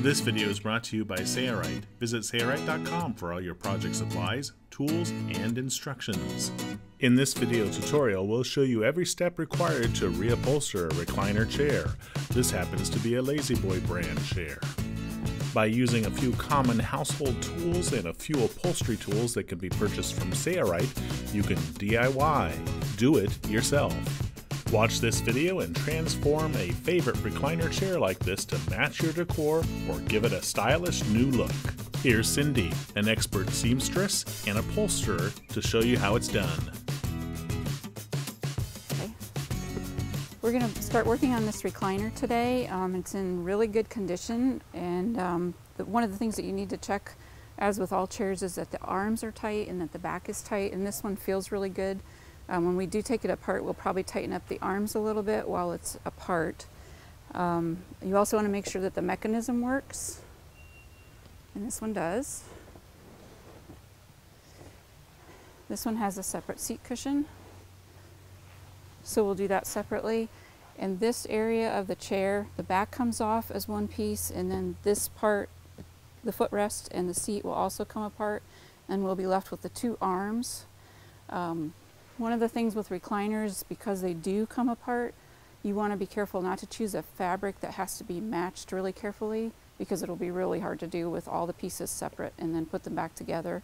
This video is brought to you by Sailrite. Visit Sailrite.com for all your project supplies, tools, and instructions. In this video tutorial, we'll show you every step required to reupholster a recliner chair. This happens to be a La-Z-Boy brand chair. By using a few common household tools and a few upholstery tools that can be purchased from Sailrite, you can DIY, do it yourself. Watch this video and transform a favorite recliner chair like this to match your decor or give it a stylish new look. Here's Cindy, an expert seamstress and upholsterer, to show you how it's done. Okay. We're going to start working on this recliner today. Um, it's in really good condition and um, one of the things that you need to check as with all chairs is that the arms are tight and that the back is tight and this one feels really good. Um, when we do take it apart, we'll probably tighten up the arms a little bit while it's apart. Um, you also want to make sure that the mechanism works, and this one does. This one has a separate seat cushion, so we'll do that separately. And this area of the chair, the back comes off as one piece, and then this part, the footrest and the seat will also come apart, and we'll be left with the two arms. Um, one of the things with recliners, because they do come apart, you want to be careful not to choose a fabric that has to be matched really carefully because it'll be really hard to do with all the pieces separate and then put them back together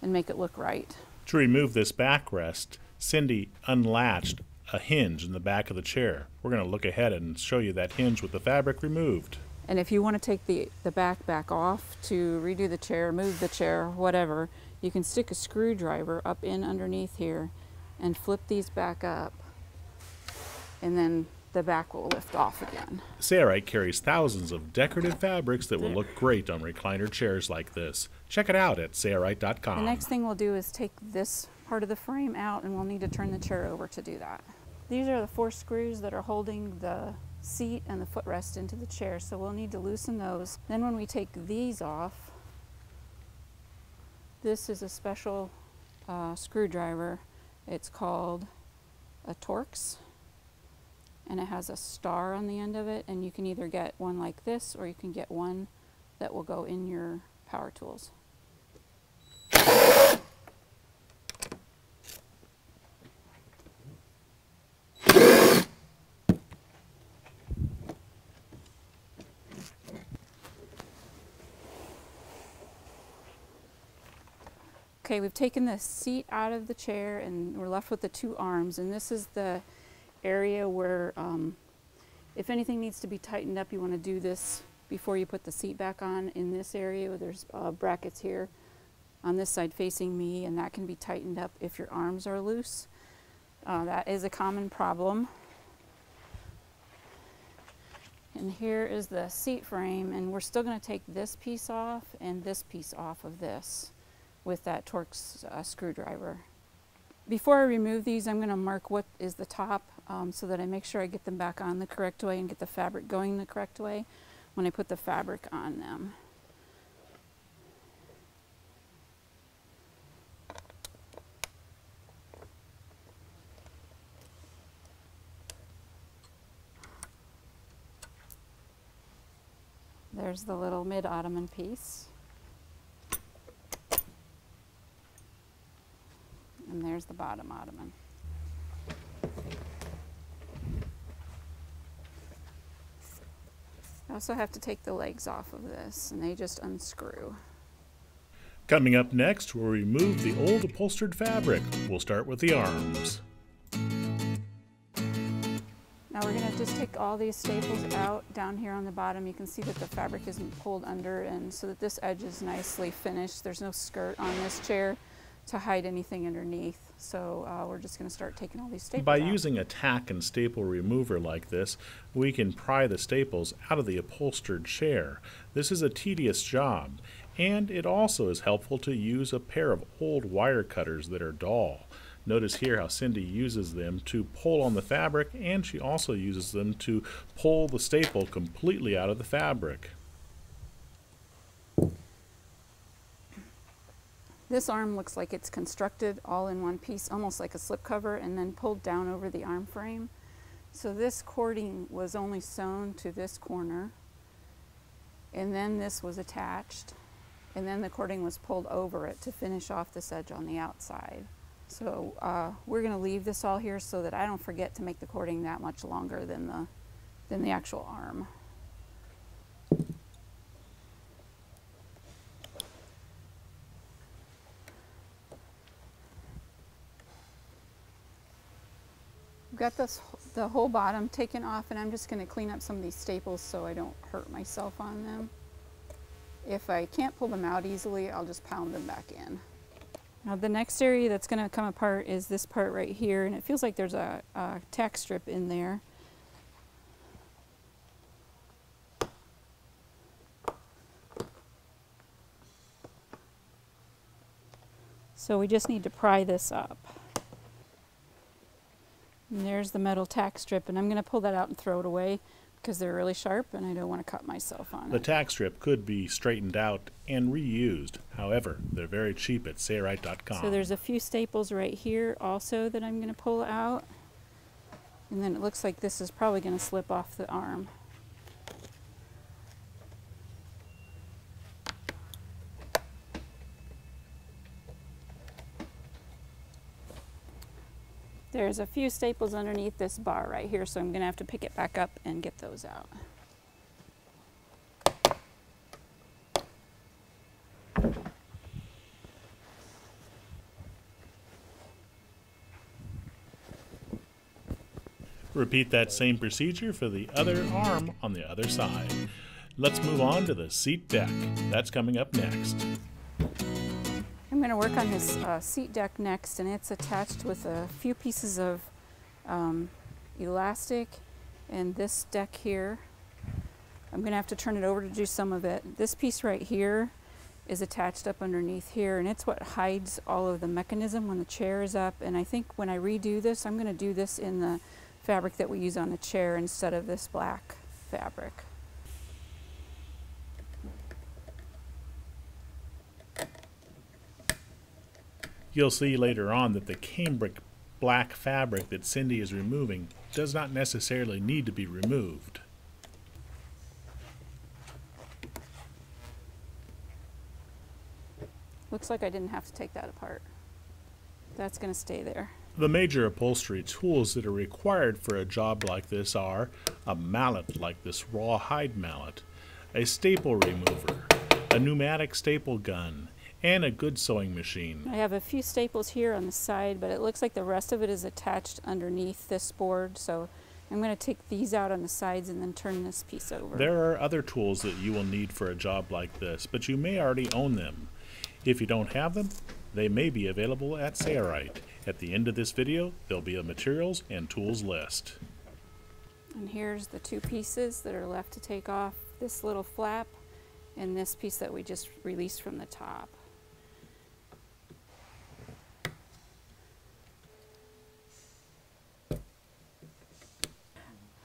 and make it look right. To remove this backrest, Cindy unlatched a hinge in the back of the chair. We're going to look ahead and show you that hinge with the fabric removed. And if you want to take the, the back back off to redo the chair, move the chair, whatever, you can stick a screwdriver up in underneath here and flip these back up and then the back will lift off again. Sailrite carries thousands of decorative fabrics that will look great on recliner chairs like this. Check it out at sailrite.com. The next thing we'll do is take this part of the frame out and we'll need to turn the chair over to do that. These are the four screws that are holding the seat and the footrest into the chair, so we'll need to loosen those. Then when we take these off, this is a special uh, screwdriver it's called a Torx and it has a star on the end of it and you can either get one like this or you can get one that will go in your power tools. Okay, we've taken the seat out of the chair and we're left with the two arms and this is the area where um, if anything needs to be tightened up you want to do this before you put the seat back on in this area where there's uh, brackets here on this side facing me and that can be tightened up if your arms are loose. Uh, that is a common problem. And here is the seat frame and we're still going to take this piece off and this piece off of this with that Torx uh, screwdriver. Before I remove these, I'm going to mark what is the top um, so that I make sure I get them back on the correct way and get the fabric going the correct way when I put the fabric on them. There's the little mid-ottoman piece. And there's the bottom ottoman. I also have to take the legs off of this and they just unscrew. Coming up next, we'll remove the old upholstered fabric. We'll start with the arms. Now we're going to just take all these staples out down here on the bottom. You can see that the fabric isn't pulled under and so that this edge is nicely finished. There's no skirt on this chair to hide anything underneath. So uh, we're just going to start taking all these staples By out. using a tack and staple remover like this, we can pry the staples out of the upholstered chair. This is a tedious job, and it also is helpful to use a pair of old wire cutters that are dull. Notice here how Cindy uses them to pull on the fabric, and she also uses them to pull the staple completely out of the fabric. This arm looks like it's constructed all in one piece, almost like a slipcover, and then pulled down over the arm frame. So this cording was only sewn to this corner. and then this was attached, and then the cording was pulled over it to finish off this edge on the outside. So uh, we're going to leave this all here so that I don't forget to make the cording that much longer than the, than the actual arm. Got this, the whole bottom taken off and I'm just going to clean up some of these staples so I don't hurt myself on them. If I can't pull them out easily, I'll just pound them back in. Now the next area that's going to come apart is this part right here and it feels like there's a, a tack strip in there. So we just need to pry this up. And there's the metal tack strip, and I'm going to pull that out and throw it away because they're really sharp and I don't want to cut myself on The it. tack strip could be straightened out and reused. However, they're very cheap at sailrite.com. So there's a few staples right here also that I'm going to pull out. And then it looks like this is probably going to slip off the arm. There's a few staples underneath this bar right here, so I'm going to have to pick it back up and get those out. Repeat that same procedure for the other arm on the other side. Let's move on to the seat deck. That's coming up next. I'm going to work on this uh, seat deck next, and it's attached with a few pieces of um, elastic and this deck here. I'm going to have to turn it over to do some of it. This piece right here is attached up underneath here, and it's what hides all of the mechanism when the chair is up. And I think when I redo this, I'm going to do this in the fabric that we use on the chair instead of this black fabric. You'll see later on that the cambric black fabric that Cindy is removing does not necessarily need to be removed. Looks like I didn't have to take that apart. That's going to stay there. The major upholstery tools that are required for a job like this are a mallet like this rawhide mallet, a staple remover, a pneumatic staple gun, and a good sewing machine. I have a few staples here on the side, but it looks like the rest of it is attached underneath this board. So I'm going to take these out on the sides and then turn this piece over. There are other tools that you will need for a job like this, but you may already own them. If you don't have them, they may be available at Sailrite. At the end of this video, there'll be a materials and tools list. And here's the two pieces that are left to take off. This little flap and this piece that we just released from the top.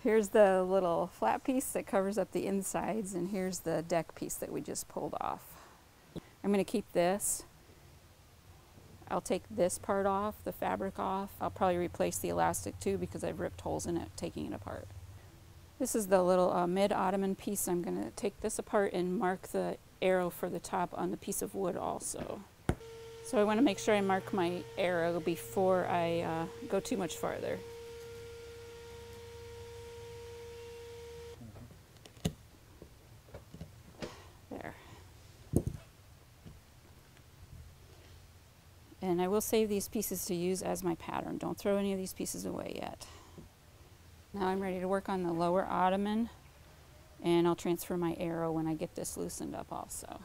Here's the little flat piece that covers up the insides, and here's the deck piece that we just pulled off. I'm going to keep this. I'll take this part off, the fabric off. I'll probably replace the elastic too because I've ripped holes in it taking it apart. This is the little uh, mid-ottoman piece. I'm going to take this apart and mark the arrow for the top on the piece of wood also. So I want to make sure I mark my arrow before I uh, go too much farther. There. And I will save these pieces to use as my pattern. Don't throw any of these pieces away yet. Now I'm ready to work on the lower ottoman and I'll transfer my arrow when I get this loosened up also.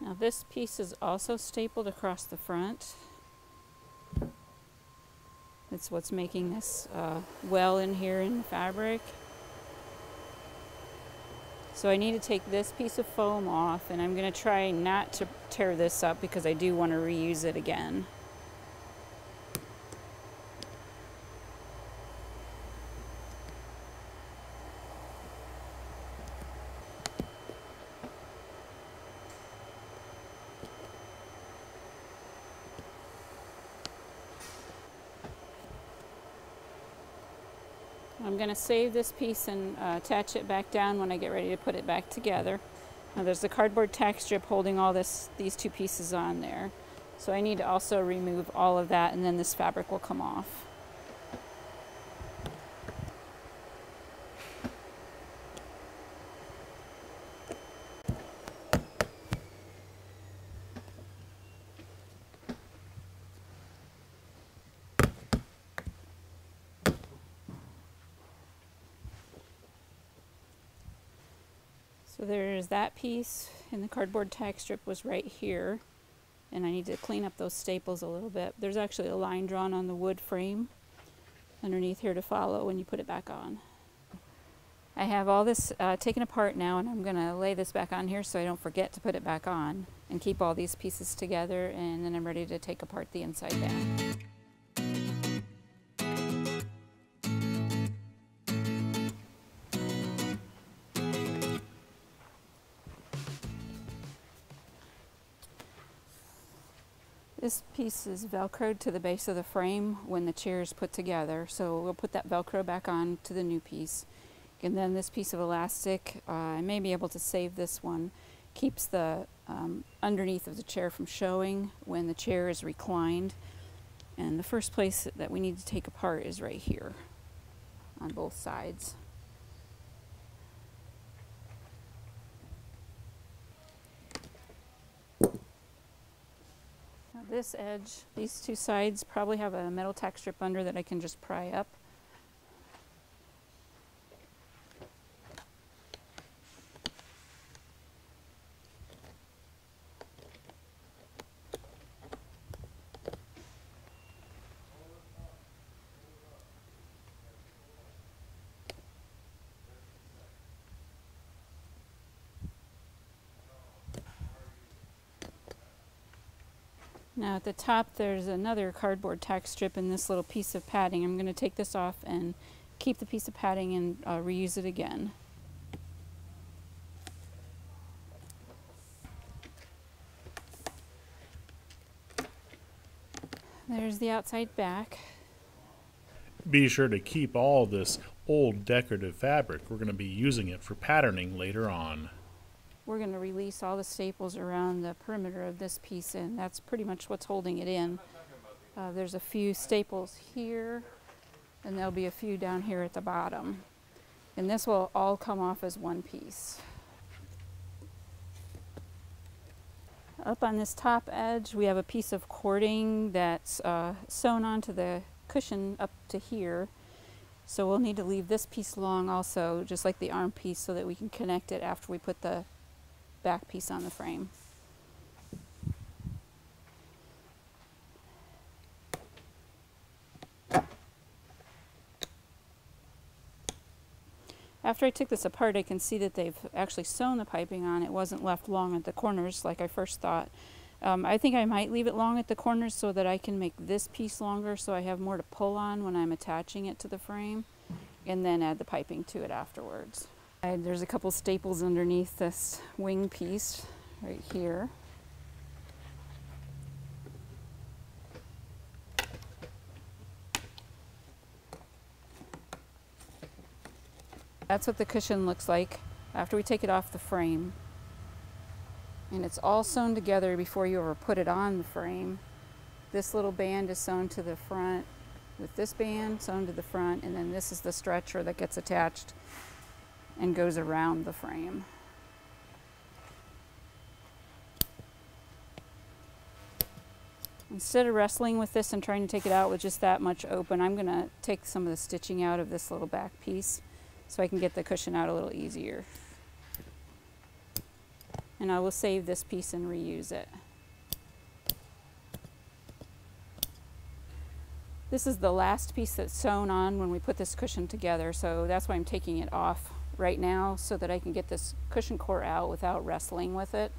Now this piece is also stapled across the front. That's what's making this uh, well in here in the fabric. So I need to take this piece of foam off and I'm going to try not to tear this up because I do want to reuse it again. Going to save this piece and uh, attach it back down when I get ready to put it back together. Now there's the cardboard tack strip holding all this these two pieces on there. So I need to also remove all of that and then this fabric will come off. That piece and the cardboard tack strip was right here. And I need to clean up those staples a little bit. There's actually a line drawn on the wood frame underneath here to follow when you put it back on. I have all this uh, taken apart now and I'm going to lay this back on here so I don't forget to put it back on and keep all these pieces together and then I'm ready to take apart the inside band. Piece is velcroed to the base of the frame when the chair is put together. So we'll put that velcro back on to the new piece. And then this piece of elastic, uh, I may be able to save this one, keeps the um, underneath of the chair from showing when the chair is reclined. And the first place that we need to take apart is right here on both sides. This edge, these two sides probably have a metal tack strip under that I can just pry up. Now at the top there's another cardboard tack strip and this little piece of padding. I'm going to take this off and keep the piece of padding and uh, reuse it again. There's the outside back. Be sure to keep all this old decorative fabric. We're going to be using it for patterning later on we're going to release all the staples around the perimeter of this piece and that's pretty much what's holding it in. Uh, there's a few staples here and there'll be a few down here at the bottom. And this will all come off as one piece. Up on this top edge we have a piece of cording that's uh, sewn onto the cushion up to here. So we'll need to leave this piece long also, just like the arm piece, so that we can connect it after we put the back piece on the frame. After I took this apart, I can see that they've actually sewn the piping on. It wasn't left long at the corners like I first thought. Um, I think I might leave it long at the corners so that I can make this piece longer so I have more to pull on when I'm attaching it to the frame and then add the piping to it afterwards. There's a couple staples underneath this wing piece right here. That's what the cushion looks like after we take it off the frame. And it's all sewn together before you ever put it on the frame. This little band is sewn to the front with this band sewn to the front and then this is the stretcher that gets attached and goes around the frame. Instead of wrestling with this and trying to take it out with just that much open, I'm going to take some of the stitching out of this little back piece so I can get the cushion out a little easier. And I will save this piece and reuse it. This is the last piece that's sewn on when we put this cushion together, so that's why I'm taking it off right now so that I can get this cushion core out without wrestling with it.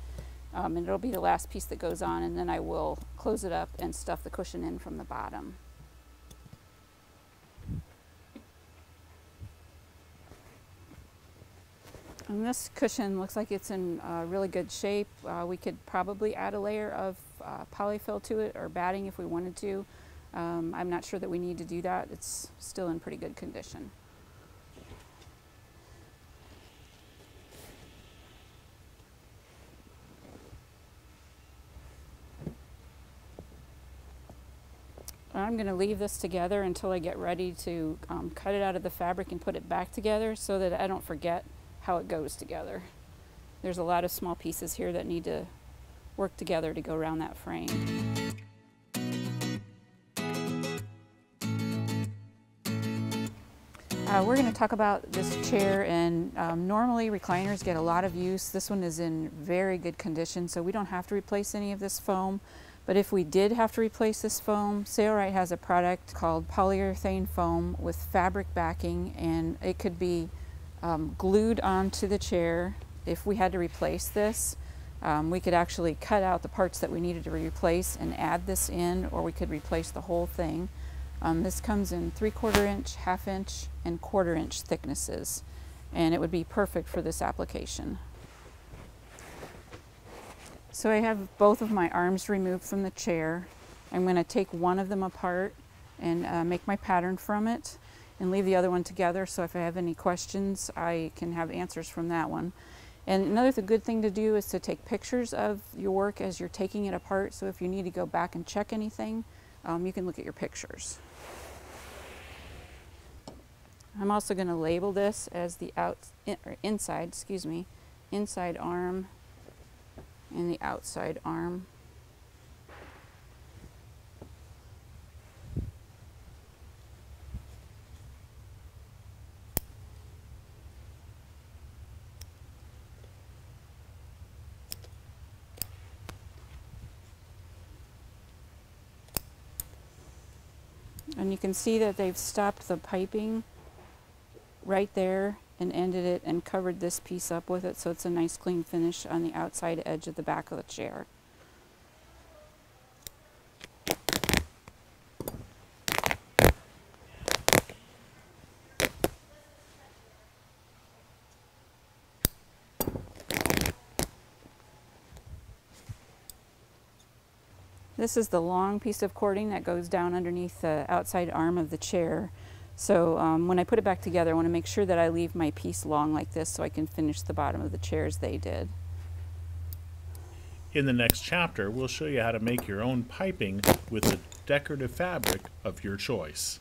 Um, and it'll be the last piece that goes on and then I will close it up and stuff the cushion in from the bottom. And this cushion looks like it's in uh, really good shape. Uh, we could probably add a layer of uh, polyfill to it or batting if we wanted to. Um, I'm not sure that we need to do that. It's still in pretty good condition. I'm going to leave this together until I get ready to um, cut it out of the fabric and put it back together so that I don't forget how it goes together. There's a lot of small pieces here that need to work together to go around that frame. Uh, we're going to talk about this chair and um, normally recliners get a lot of use. This one is in very good condition so we don't have to replace any of this foam. But if we did have to replace this foam, Sailrite has a product called polyurethane foam with fabric backing and it could be um, glued onto the chair. If we had to replace this, um, we could actually cut out the parts that we needed to replace and add this in or we could replace the whole thing. Um, this comes in three quarter inch, half inch, and quarter inch thicknesses, and it would be perfect for this application. So I have both of my arms removed from the chair. I'm going to take one of them apart and uh, make my pattern from it and leave the other one together so if I have any questions I can have answers from that one. And another th good thing to do is to take pictures of your work as you're taking it apart so if you need to go back and check anything um, you can look at your pictures. I'm also going to label this as the out in, inside, excuse me, inside arm and the outside arm. And you can see that they've stopped the piping right there and ended it and covered this piece up with it so it's a nice clean finish on the outside edge of the back of the chair. This is the long piece of cording that goes down underneath the outside arm of the chair. So um, when I put it back together, I want to make sure that I leave my piece long like this so I can finish the bottom of the chairs they did. In the next chapter, we'll show you how to make your own piping with the decorative fabric of your choice.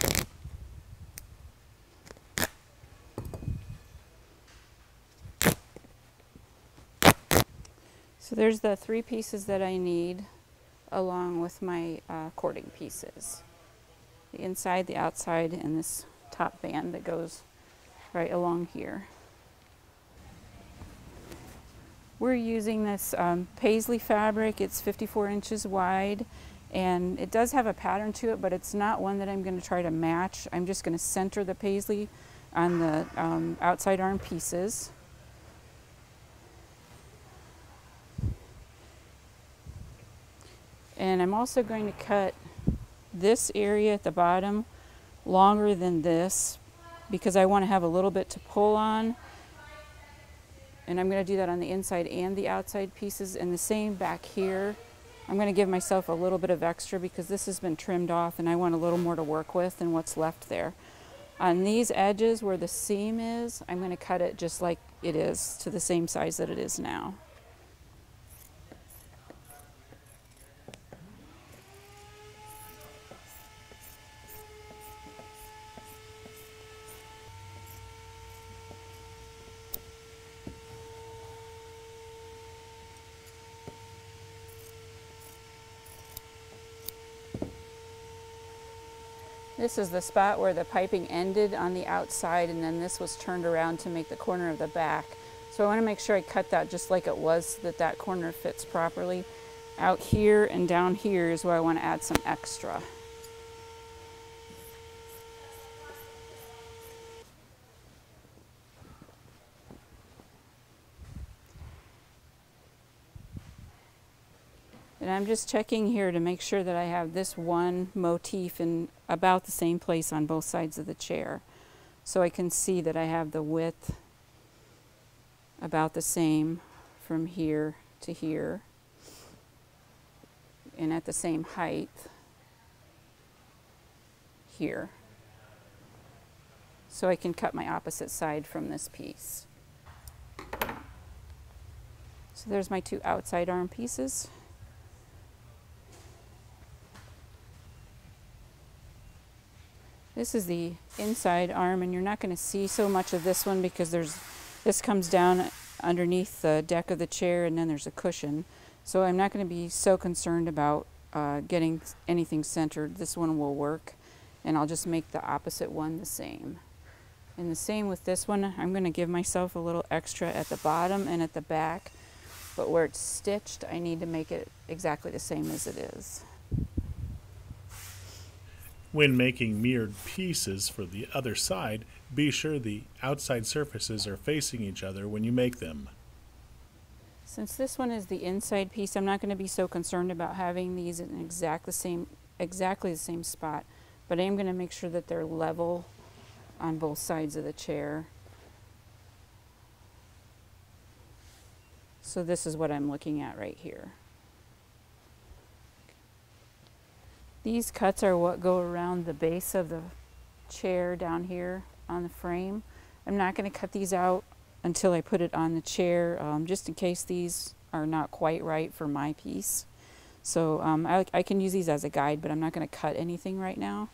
So there's the three pieces that I need along with my uh, cording pieces the inside, the outside, and this top band that goes right along here. We're using this um, paisley fabric. It's 54 inches wide and it does have a pattern to it, but it's not one that I'm going to try to match. I'm just going to center the paisley on the um, outside arm pieces. And I'm also going to cut this area at the bottom longer than this because I want to have a little bit to pull on. And I'm going to do that on the inside and the outside pieces and the same back here. I'm going to give myself a little bit of extra because this has been trimmed off and I want a little more to work with than what's left there. On these edges where the seam is, I'm going to cut it just like it is to the same size that it is now. This is the spot where the piping ended on the outside and then this was turned around to make the corner of the back. So I want to make sure I cut that just like it was so that that corner fits properly. Out here and down here is where I want to add some extra. I'm just checking here to make sure that I have this one motif in about the same place on both sides of the chair. So I can see that I have the width about the same from here to here and at the same height here. So I can cut my opposite side from this piece. So there's my two outside arm pieces. This is the inside arm and you're not going to see so much of this one because there's this comes down underneath the deck of the chair and then there's a cushion. So I'm not going to be so concerned about uh, getting anything centered. This one will work and I'll just make the opposite one the same. And the same with this one, I'm going to give myself a little extra at the bottom and at the back, but where it's stitched, I need to make it exactly the same as it is. When making mirrored pieces for the other side, be sure the outside surfaces are facing each other when you make them. Since this one is the inside piece, I'm not going to be so concerned about having these in exact the same, exactly the same spot, but I am going to make sure that they're level on both sides of the chair. So this is what I'm looking at right here. These cuts are what go around the base of the chair down here on the frame. I'm not going to cut these out until I put it on the chair, um, just in case these are not quite right for my piece. So um, I, I can use these as a guide, but I'm not going to cut anything right now.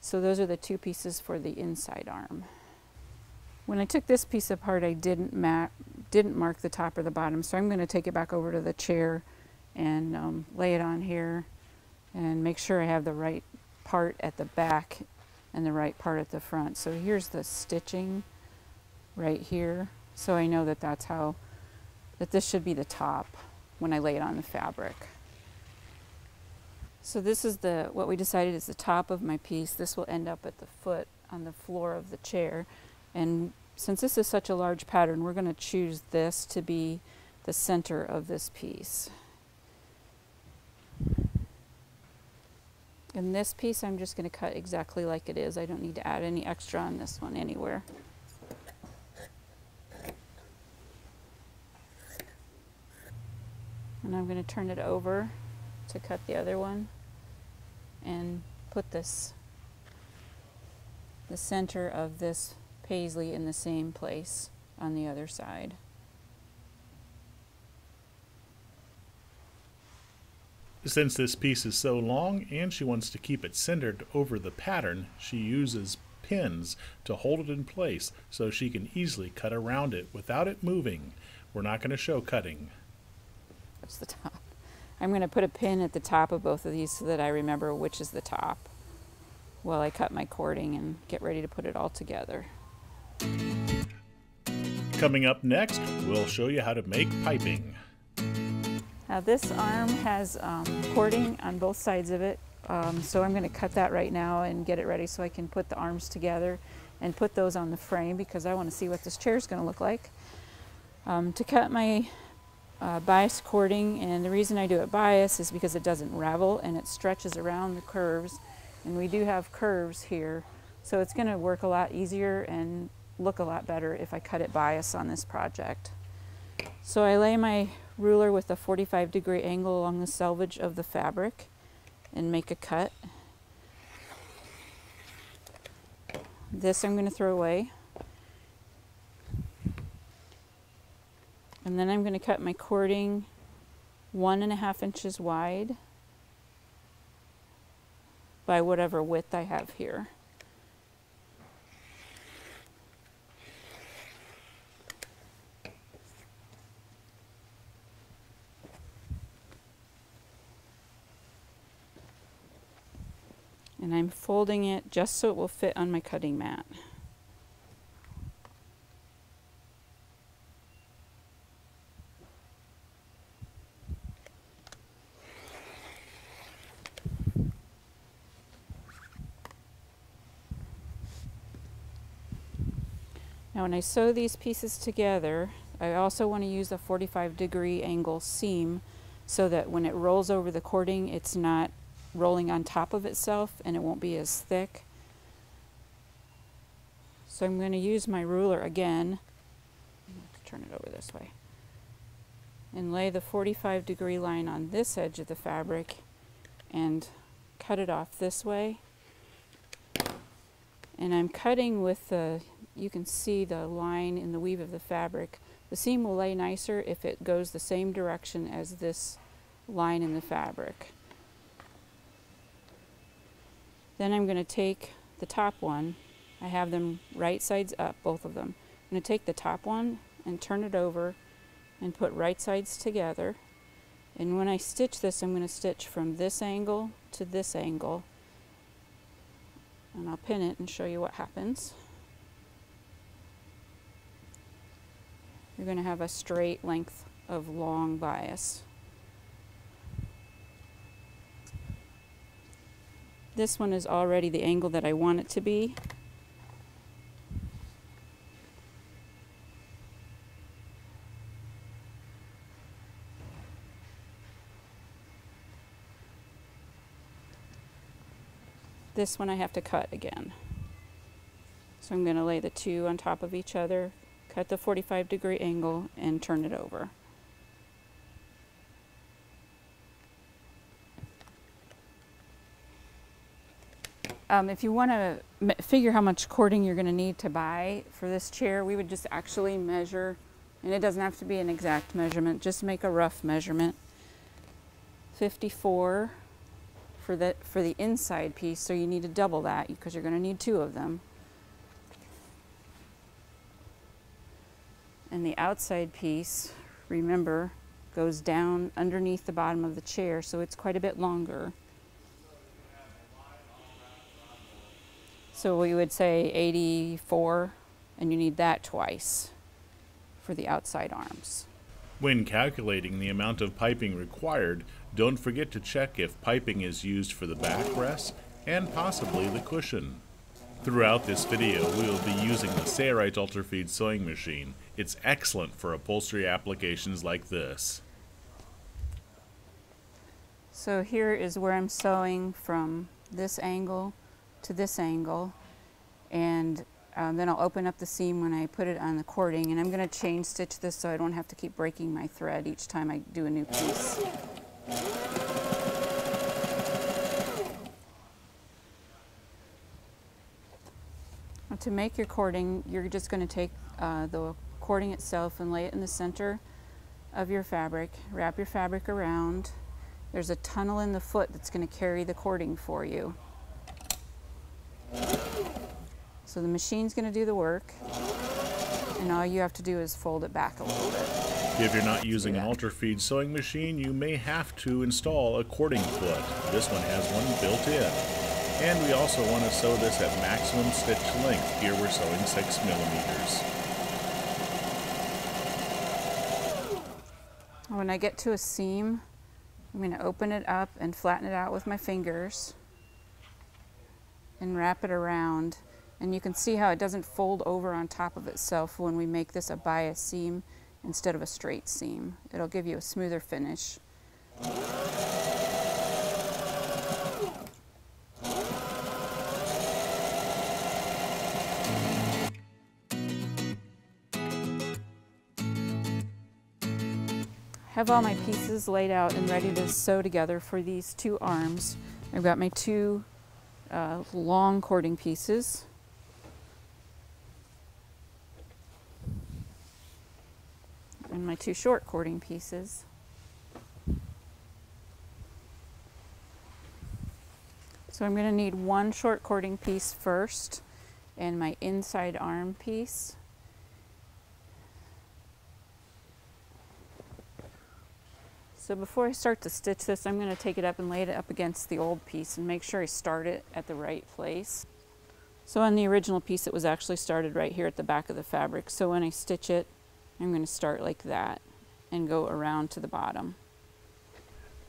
So those are the two pieces for the inside arm. When I took this piece apart, I didn't, ma didn't mark the top or the bottom, so I'm going to take it back over to the chair and um, lay it on here and make sure I have the right part at the back and the right part at the front. So here's the stitching right here. So I know that that's how, that this should be the top when I lay it on the fabric. So this is the, what we decided is the top of my piece. This will end up at the foot on the floor of the chair. And since this is such a large pattern, we're going to choose this to be the center of this piece. And this piece I'm just going to cut exactly like it is. I don't need to add any extra on this one anywhere. And I'm going to turn it over to cut the other one and put this the center of this paisley in the same place on the other side. Since this piece is so long and she wants to keep it centered over the pattern, she uses pins to hold it in place so she can easily cut around it without it moving. We're not going to show cutting. That's the top. I'm going to put a pin at the top of both of these so that I remember which is the top while I cut my cording and get ready to put it all together. Coming up next, we'll show you how to make piping. Now this arm has um, cording on both sides of it, um, so I'm going to cut that right now and get it ready so I can put the arms together and put those on the frame because I want to see what this chair is going to look like. Um, to cut my uh, bias cording and the reason I do it bias is because it doesn't ravel and it stretches around the curves and we do have curves here so it's going to work a lot easier and look a lot better if I cut it bias on this project. So I lay my ruler with a 45 degree angle along the selvage of the fabric and make a cut. This I'm going to throw away. And then I'm going to cut my cording one and a half inches wide by whatever width I have here. And I'm folding it just so it will fit on my cutting mat. Now when I sew these pieces together, I also want to use a 45 degree angle seam so that when it rolls over the cording, it's not rolling on top of itself and it won't be as thick. So I'm going to use my ruler again, turn it over this way, and lay the 45 degree line on this edge of the fabric and cut it off this way. And I'm cutting with the you can see the line in the weave of the fabric. The seam will lay nicer if it goes the same direction as this line in the fabric. Then I'm going to take the top one, I have them right sides up, both of them. I'm going to take the top one and turn it over and put right sides together. And when I stitch this, I'm going to stitch from this angle to this angle. And I'll pin it and show you what happens. You're going to have a straight length of long bias. This one is already the angle that I want it to be. This one I have to cut again. So I'm going to lay the two on top of each other, cut the 45 degree angle, and turn it over. Um, if you want to figure how much cording you're going to need to buy for this chair, we would just actually measure, and it doesn't have to be an exact measurement, just make a rough measurement. 54 for the, for the inside piece, so you need to double that because you're going to need two of them. And the outside piece, remember, goes down underneath the bottom of the chair, so it's quite a bit longer. So we would say 84, and you need that twice for the outside arms. When calculating the amount of piping required, don't forget to check if piping is used for the backrest and possibly the cushion. Throughout this video, we will be using the Sailrite Ultrafeed sewing machine. It's excellent for upholstery applications like this. So here is where I'm sewing from this angle to this angle and um, then I'll open up the seam when I put it on the cording and I'm going to chain stitch this so I don't have to keep breaking my thread each time I do a new piece. to make your cording, you're just going to take uh, the cording itself and lay it in the center of your fabric. Wrap your fabric around. There's a tunnel in the foot that's going to carry the cording for you. So the machine's going to do the work, and all you have to do is fold it back a little bit. If you're not using an Ultrafeed sewing machine, you may have to install a cording foot. This one has one built in. And we also want to sew this at maximum stitch length. Here we're sewing 6 millimeters. When I get to a seam, I'm going to open it up and flatten it out with my fingers and wrap it around and you can see how it doesn't fold over on top of itself when we make this a bias seam instead of a straight seam. It'll give you a smoother finish. have all my pieces laid out and ready to sew together for these two arms. I've got my two uh, long cording pieces. and my two short cording pieces. So I'm going to need one short cording piece first and my inside arm piece. So before I start to stitch this, I'm going to take it up and lay it up against the old piece and make sure I start it at the right place. So on the original piece, it was actually started right here at the back of the fabric. So when I stitch it, I'm going to start like that and go around to the bottom.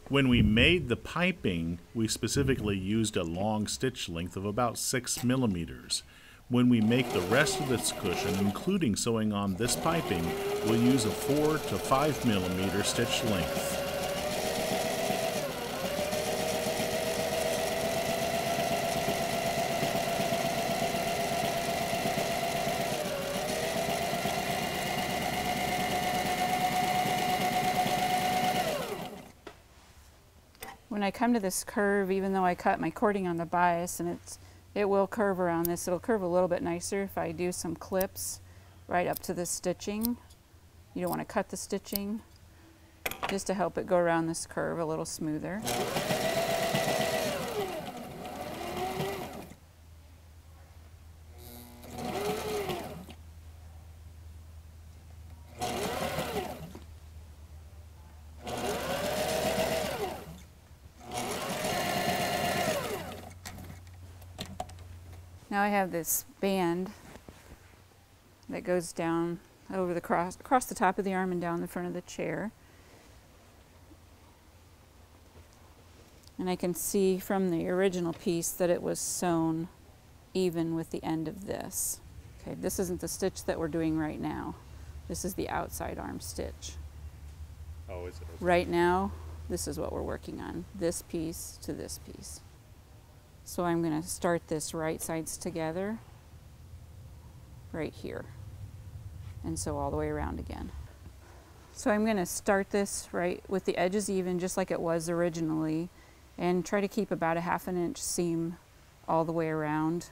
When we made the piping, we specifically used a long stitch length of about 6 millimeters. When we make the rest of this cushion, including sewing on this piping, we'll use a 4 to 5 millimeter stitch length. when I come to this curve, even though I cut my cording on the bias and it's, it will curve around this, it'll curve a little bit nicer if I do some clips right up to the stitching. You don't want to cut the stitching just to help it go around this curve a little smoother. Have this band that goes down over the cross across the top of the arm and down the front of the chair. And I can see from the original piece that it was sewn even with the end of this. Okay, this isn't the stitch that we're doing right now. This is the outside arm stitch. Oh, is it? Right now, this is what we're working on, this piece to this piece. So I'm going to start this right sides together right here and sew all the way around again. So I'm going to start this right with the edges even just like it was originally and try to keep about a half an inch seam all the way around.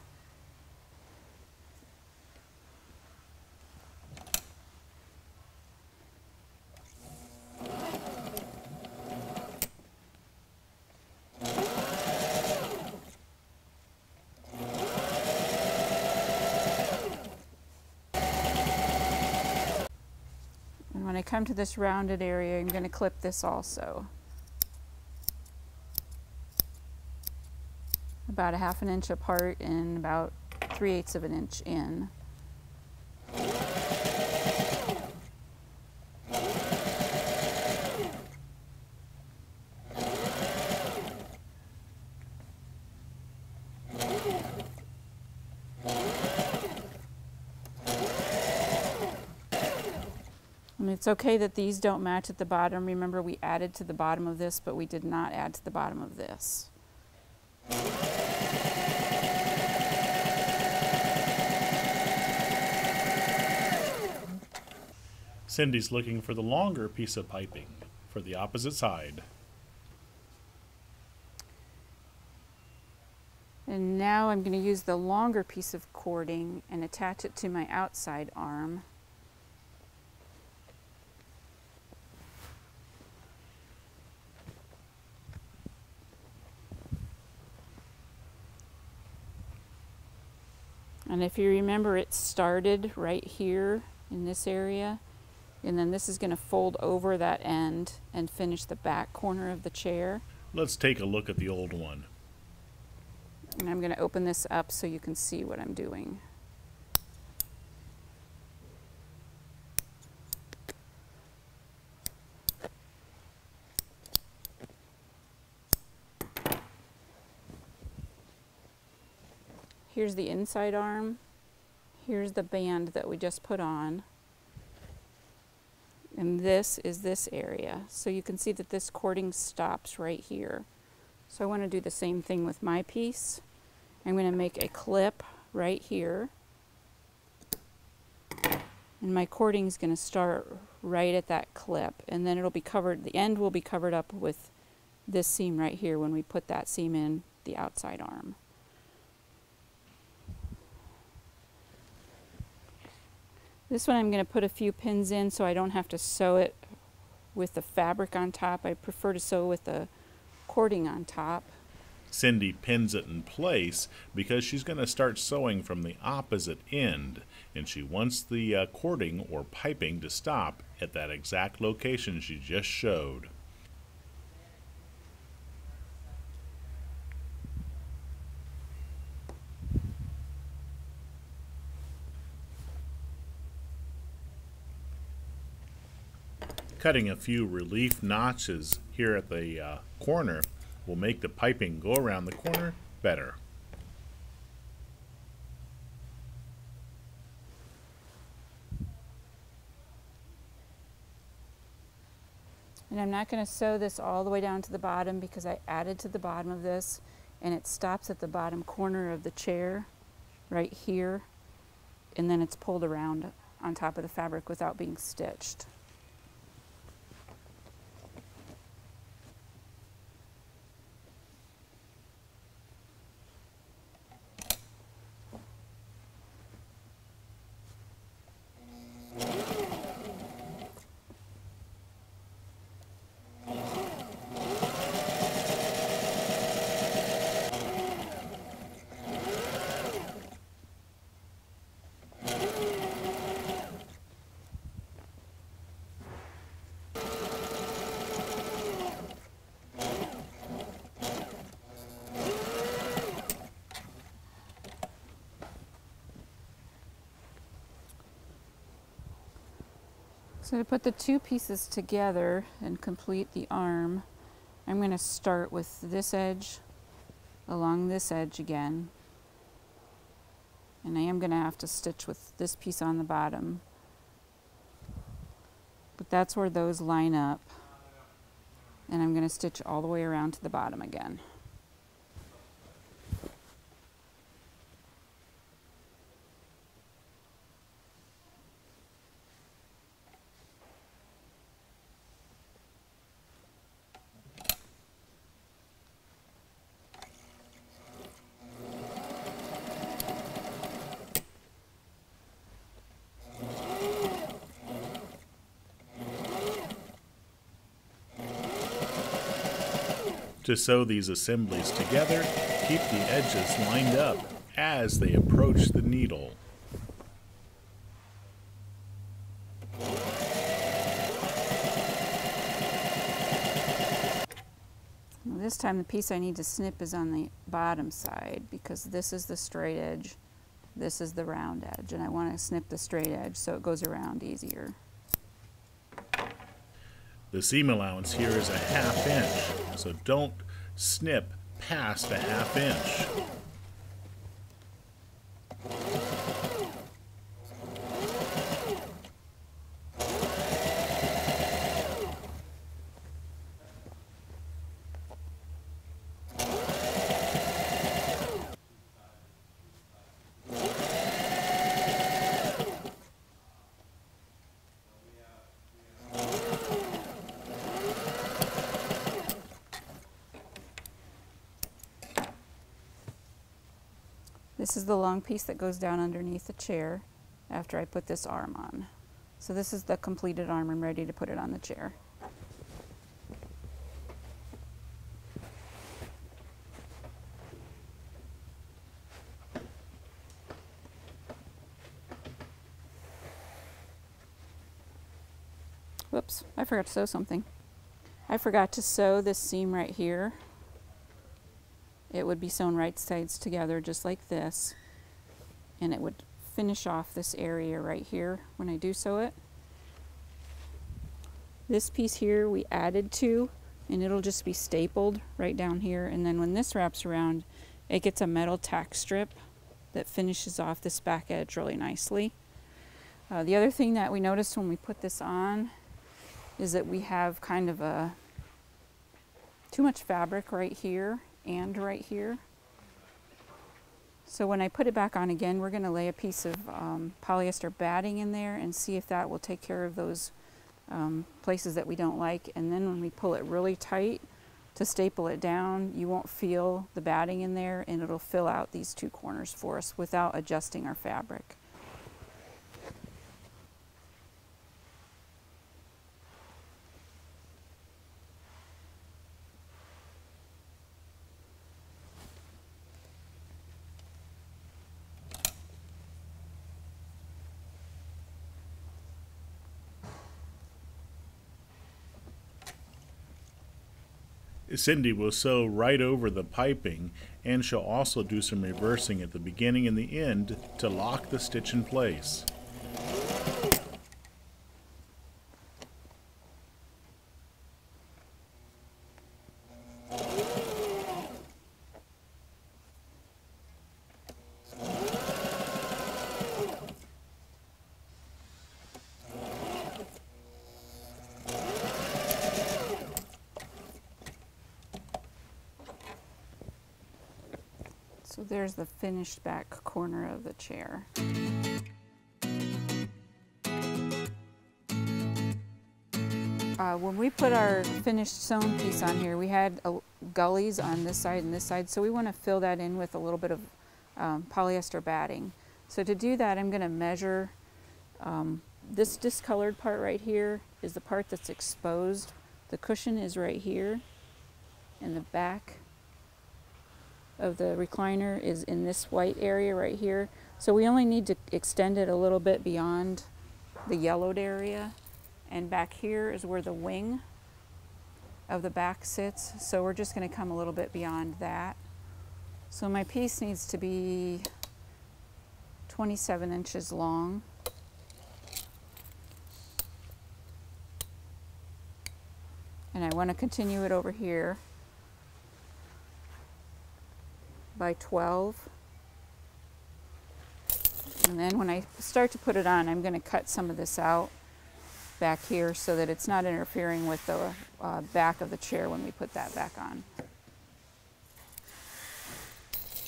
Come to this rounded area, I'm going to clip this also. About a half an inch apart and about 3 eighths of an inch in. It's okay that these don't match at the bottom. Remember, we added to the bottom of this, but we did not add to the bottom of this. Cindy's looking for the longer piece of piping for the opposite side. And now I'm going to use the longer piece of cording and attach it to my outside arm. And if you remember, it started right here in this area. And then this is going to fold over that end and finish the back corner of the chair. Let's take a look at the old one. And I'm going to open this up so you can see what I'm doing. Here's the inside arm. Here's the band that we just put on. And this is this area. So you can see that this cording stops right here. So I want to do the same thing with my piece. I'm going to make a clip right here. And my cording is going to start right at that clip. And then it'll be covered, the end will be covered up with this seam right here when we put that seam in the outside arm. This one I'm going to put a few pins in so I don't have to sew it with the fabric on top. I prefer to sew with the cording on top. Cindy pins it in place because she's going to start sewing from the opposite end and she wants the uh, cording or piping to stop at that exact location she just showed. Cutting a few relief notches here at the uh, corner will make the piping go around the corner better. And I'm not going to sew this all the way down to the bottom because I added to the bottom of this and it stops at the bottom corner of the chair right here and then it's pulled around on top of the fabric without being stitched. So to put the two pieces together and complete the arm, I'm going to start with this edge along this edge again. And I am going to have to stitch with this piece on the bottom. But that's where those line up. And I'm going to stitch all the way around to the bottom again. To sew these assemblies together, keep the edges lined up as they approach the needle. This time the piece I need to snip is on the bottom side because this is the straight edge, this is the round edge, and I want to snip the straight edge so it goes around easier. The seam allowance here is a half inch, so don't snip past a half inch. The long piece that goes down underneath the chair after I put this arm on. So this is the completed arm. I'm ready to put it on the chair. Whoops, I forgot to sew something. I forgot to sew this seam right here it would be sewn right sides together just like this and it would finish off this area right here when I do sew it. This piece here we added to and it'll just be stapled right down here and then when this wraps around it gets a metal tack strip that finishes off this back edge really nicely. Uh, the other thing that we noticed when we put this on is that we have kind of a too much fabric right here and right here. So when I put it back on again, we're going to lay a piece of um, polyester batting in there and see if that will take care of those um, places that we don't like. And then when we pull it really tight to staple it down, you won't feel the batting in there and it'll fill out these two corners for us without adjusting our fabric. Cindy will sew right over the piping and she'll also do some reversing at the beginning and the end to lock the stitch in place. So there's the finished back corner of the chair. Uh, when we put our finished sewn piece on here, we had uh, gullies on this side and this side, so we want to fill that in with a little bit of um, polyester batting. So to do that, I'm going to measure um, this discolored part right here is the part that's exposed. The cushion is right here, and the back of the recliner is in this white area right here. So we only need to extend it a little bit beyond the yellowed area. And back here is where the wing of the back sits. So we're just going to come a little bit beyond that. So my piece needs to be 27 inches long. And I want to continue it over here by 12. And then when I start to put it on, I'm going to cut some of this out back here so that it's not interfering with the uh, back of the chair when we put that back on.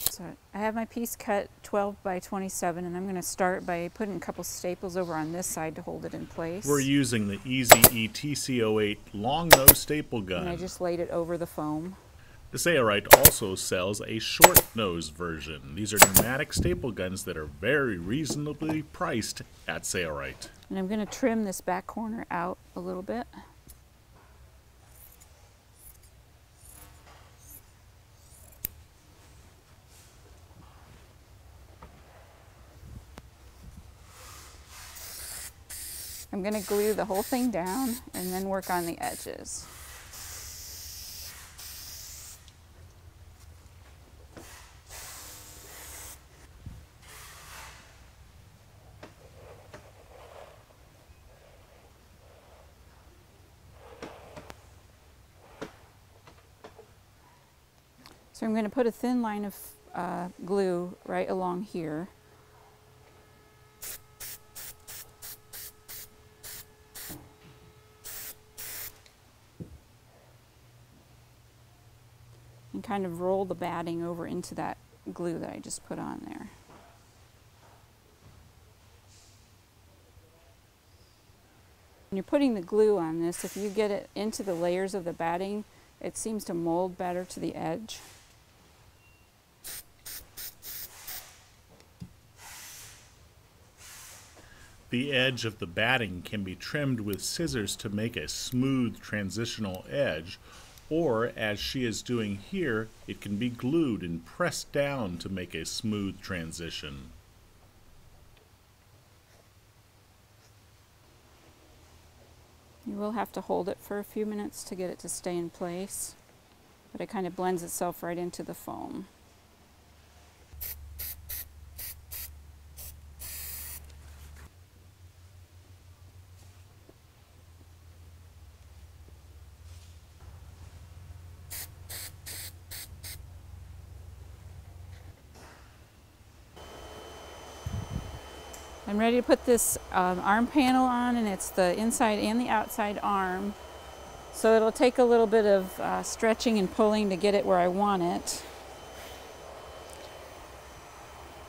So I have my piece cut 12 by 27 and I'm going to start by putting a couple staples over on this side to hold it in place. We're using the Easy-E TC08 long nose staple gun. And I just laid it over the foam. The Sailrite also sells a short nose version. These are pneumatic staple guns that are very reasonably priced at Sailrite. And I'm going to trim this back corner out a little bit. I'm going to glue the whole thing down and then work on the edges. I'm going to put a thin line of uh, glue right along here. And kind of roll the batting over into that glue that I just put on there. When you're putting the glue on this, if you get it into the layers of the batting, it seems to mold better to the edge. The edge of the batting can be trimmed with scissors to make a smooth transitional edge, or as she is doing here, it can be glued and pressed down to make a smooth transition. You will have to hold it for a few minutes to get it to stay in place, but it kind of blends itself right into the foam. I'm ready to put this um, arm panel on and it's the inside and the outside arm. So it'll take a little bit of uh, stretching and pulling to get it where I want it.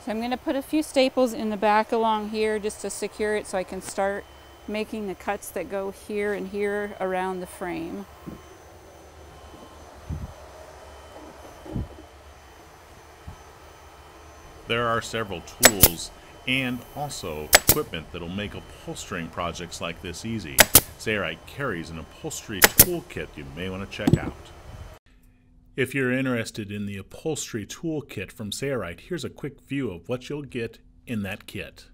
So I'm going to put a few staples in the back along here just to secure it so I can start making the cuts that go here and here around the frame. There are several tools and also equipment that'll make upholstering projects like this easy. Sailrite carries an upholstery toolkit you may want to check out. If you're interested in the upholstery toolkit from Sailrite, here's a quick view of what you'll get in that kit.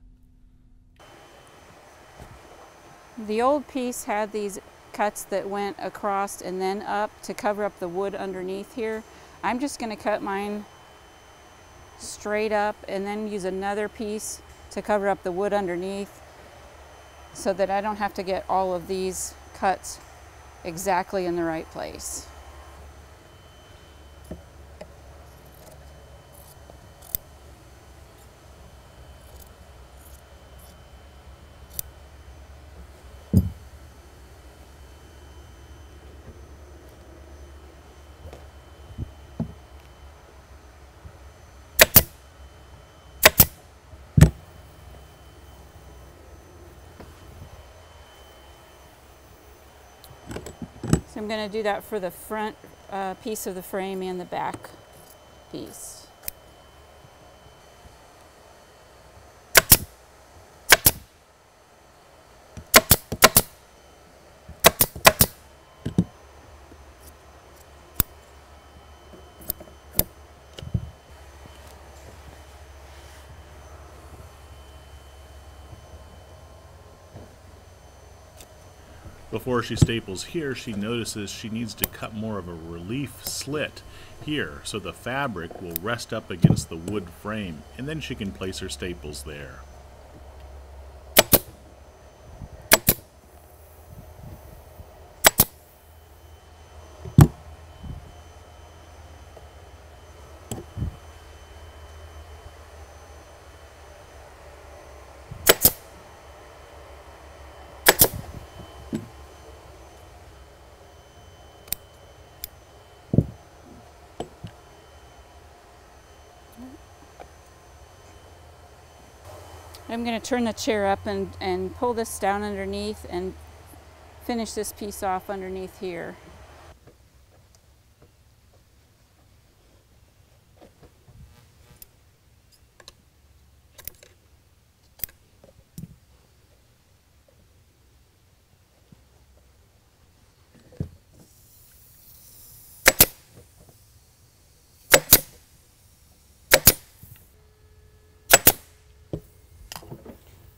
The old piece had these cuts that went across and then up to cover up the wood underneath here. I'm just going to cut mine straight up and then use another piece to cover up the wood underneath so that I don't have to get all of these cuts exactly in the right place. I'm going to do that for the front uh, piece of the frame and the back piece. Before she staples here, she notices she needs to cut more of a relief slit here so the fabric will rest up against the wood frame and then she can place her staples there. I'm going to turn the chair up and, and pull this down underneath and finish this piece off underneath here.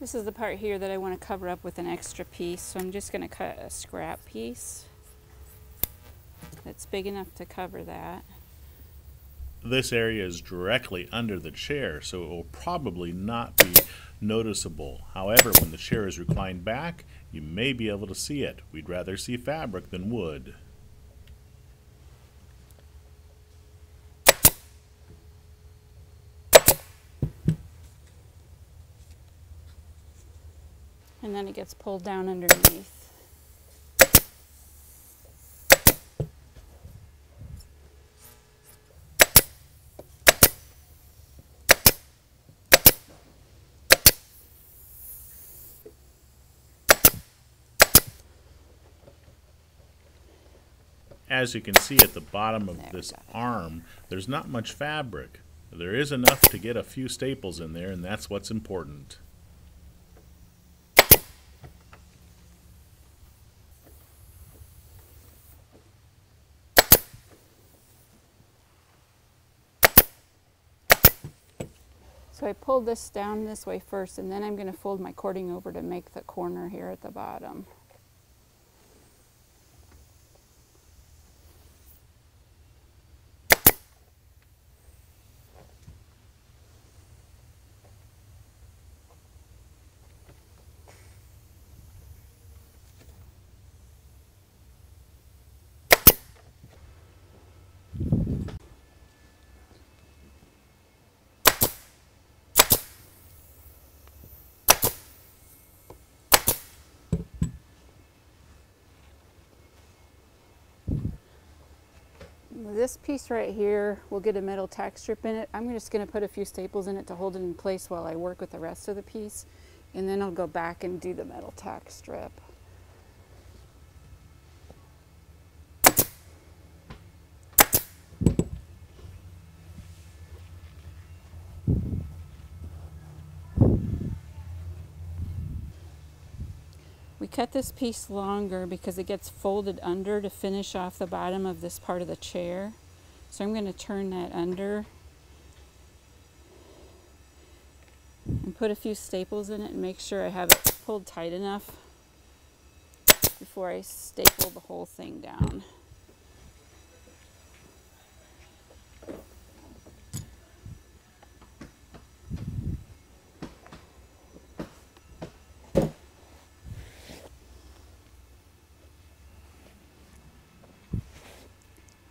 This is the part here that I want to cover up with an extra piece, so I'm just going to cut a scrap piece that's big enough to cover that. This area is directly under the chair, so it will probably not be noticeable. However, when the chair is reclined back, you may be able to see it. We'd rather see fabric than wood. and then it gets pulled down underneath. As you can see at the bottom of there this arm, there's not much fabric. There is enough to get a few staples in there, and that's what's important. So I pulled this down this way first and then I'm going to fold my cording over to make the corner here at the bottom. This piece right here will get a metal tack strip in it. I'm just going to put a few staples in it to hold it in place while I work with the rest of the piece. And then I'll go back and do the metal tack strip. Cut this piece longer because it gets folded under to finish off the bottom of this part of the chair. So I'm going to turn that under and put a few staples in it and make sure I have it pulled tight enough before I staple the whole thing down.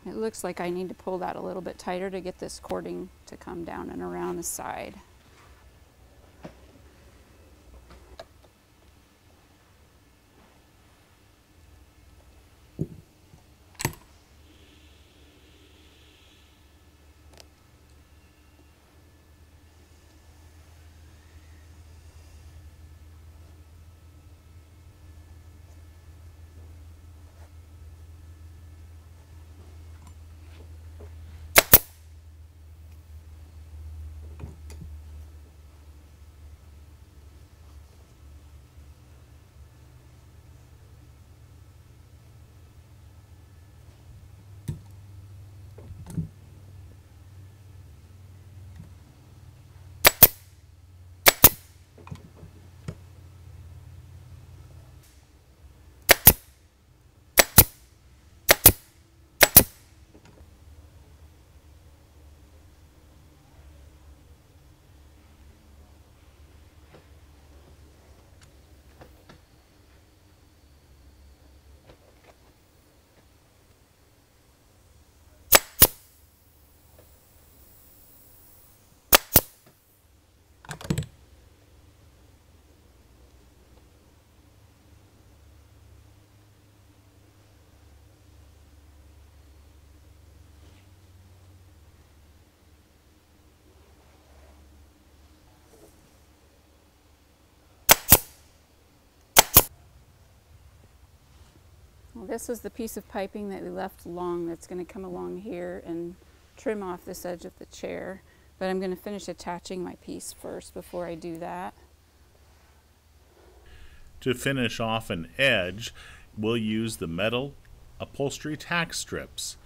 It looks like I need to pull that a little bit tighter to get this cording to come down and around the side. Well, this is the piece of piping that we left long that's going to come along here and trim off this edge of the chair. But I'm going to finish attaching my piece first before I do that. To finish off an edge, we'll use the metal upholstery tack strips.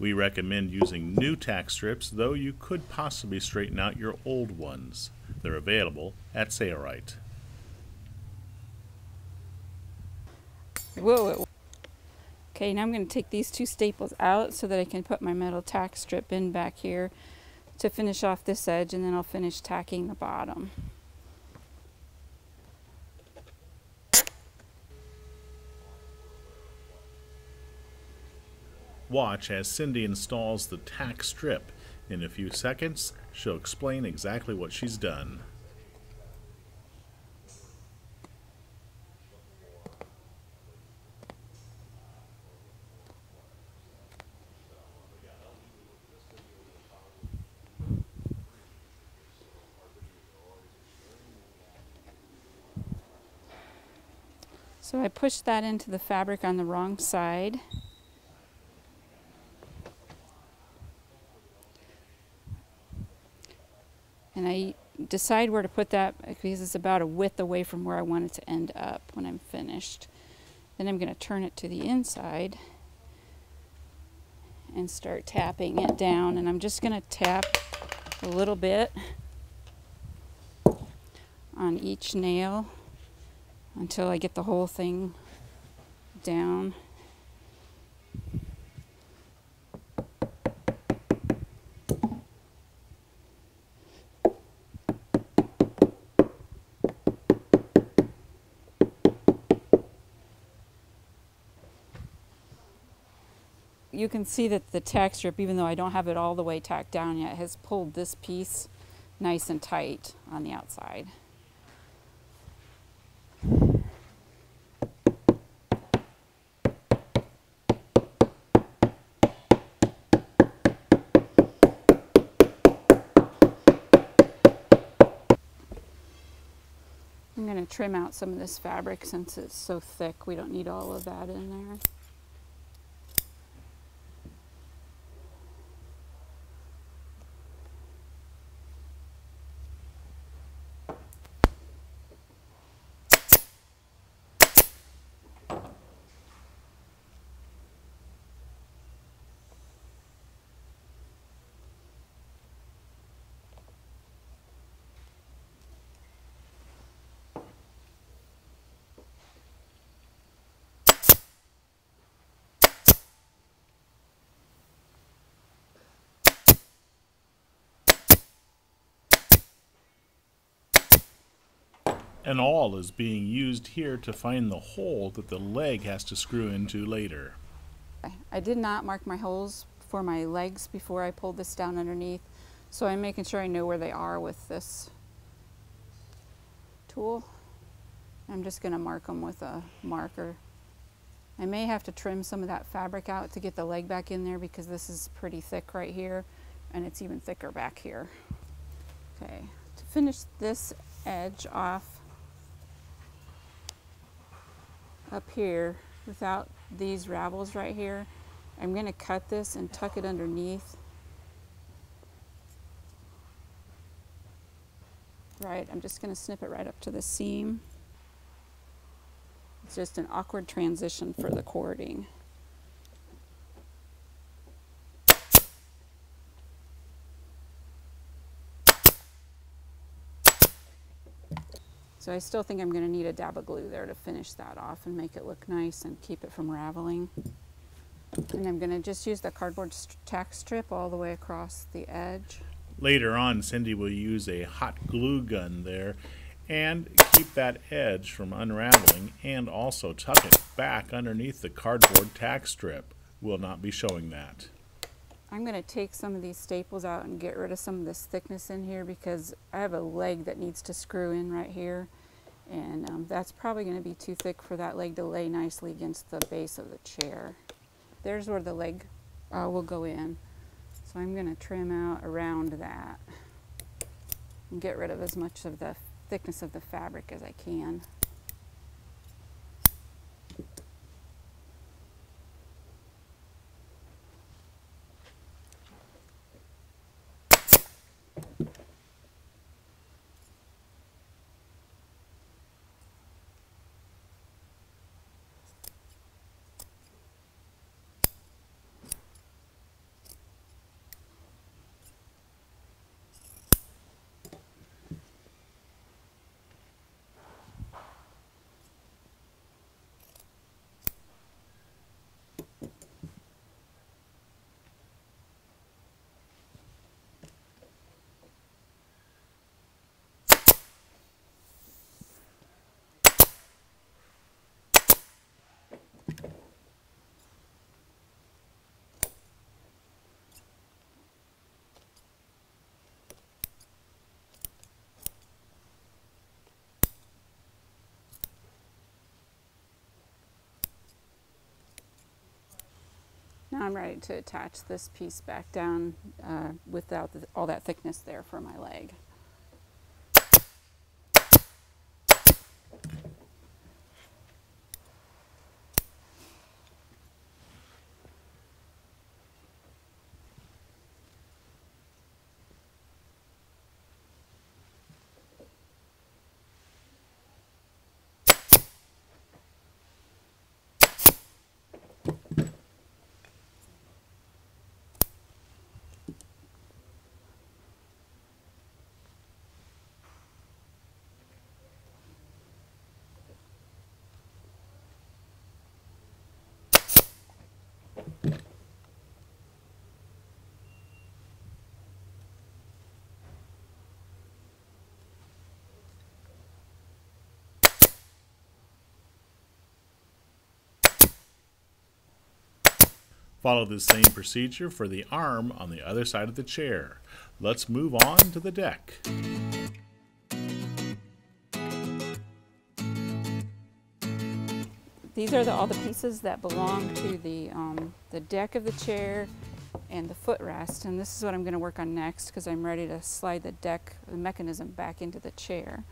We recommend using new tack strips, though you could possibly straighten out your old ones. They're available at Sailrite. Whoa. Okay, now I'm going to take these two staples out so that I can put my metal tack strip in back here to finish off this edge and then I'll finish tacking the bottom. Watch as Cindy installs the tack strip. In a few seconds, she'll explain exactly what she's done. I pushed that into the fabric on the wrong side. And I decide where to put that because it's about a width away from where I want it to end up when I'm finished. Then I'm going to turn it to the inside and start tapping it down. And I'm just going to tap a little bit on each nail until I get the whole thing down. You can see that the tack strip, even though I don't have it all the way tacked down yet, has pulled this piece nice and tight on the outside. Trim out some of this fabric since it's so thick. We don't need all of that in there. An awl is being used here to find the hole that the leg has to screw into later. I did not mark my holes for my legs before I pulled this down underneath, so I'm making sure I know where they are with this tool. I'm just going to mark them with a marker. I may have to trim some of that fabric out to get the leg back in there because this is pretty thick right here and it's even thicker back here. Okay, to finish this edge off, up here without these ravels right here. I'm going to cut this and tuck it underneath. Right, I'm just going to snip it right up to the seam. It's just an awkward transition for the cording. So I still think I'm going to need a dab of glue there to finish that off and make it look nice and keep it from raveling. And I'm going to just use the cardboard tack strip all the way across the edge. Later on, Cindy will use a hot glue gun there and keep that edge from unraveling and also tuck it back underneath the cardboard tack strip. We'll not be showing that. I'm going to take some of these staples out and get rid of some of this thickness in here because I have a leg that needs to screw in right here and um, that's probably going to be too thick for that leg to lay nicely against the base of the chair. There's where the leg uh, will go in. So I'm going to trim out around that and get rid of as much of the thickness of the fabric as I can. I'm ready to attach this piece back down uh, without the, all that thickness there for my leg. Follow the same procedure for the arm on the other side of the chair. Let's move on to the deck. These are the, all the pieces that belong to the, um, the deck of the chair and the footrest. And this is what I'm going to work on next because I'm ready to slide the deck, the mechanism back into the chair.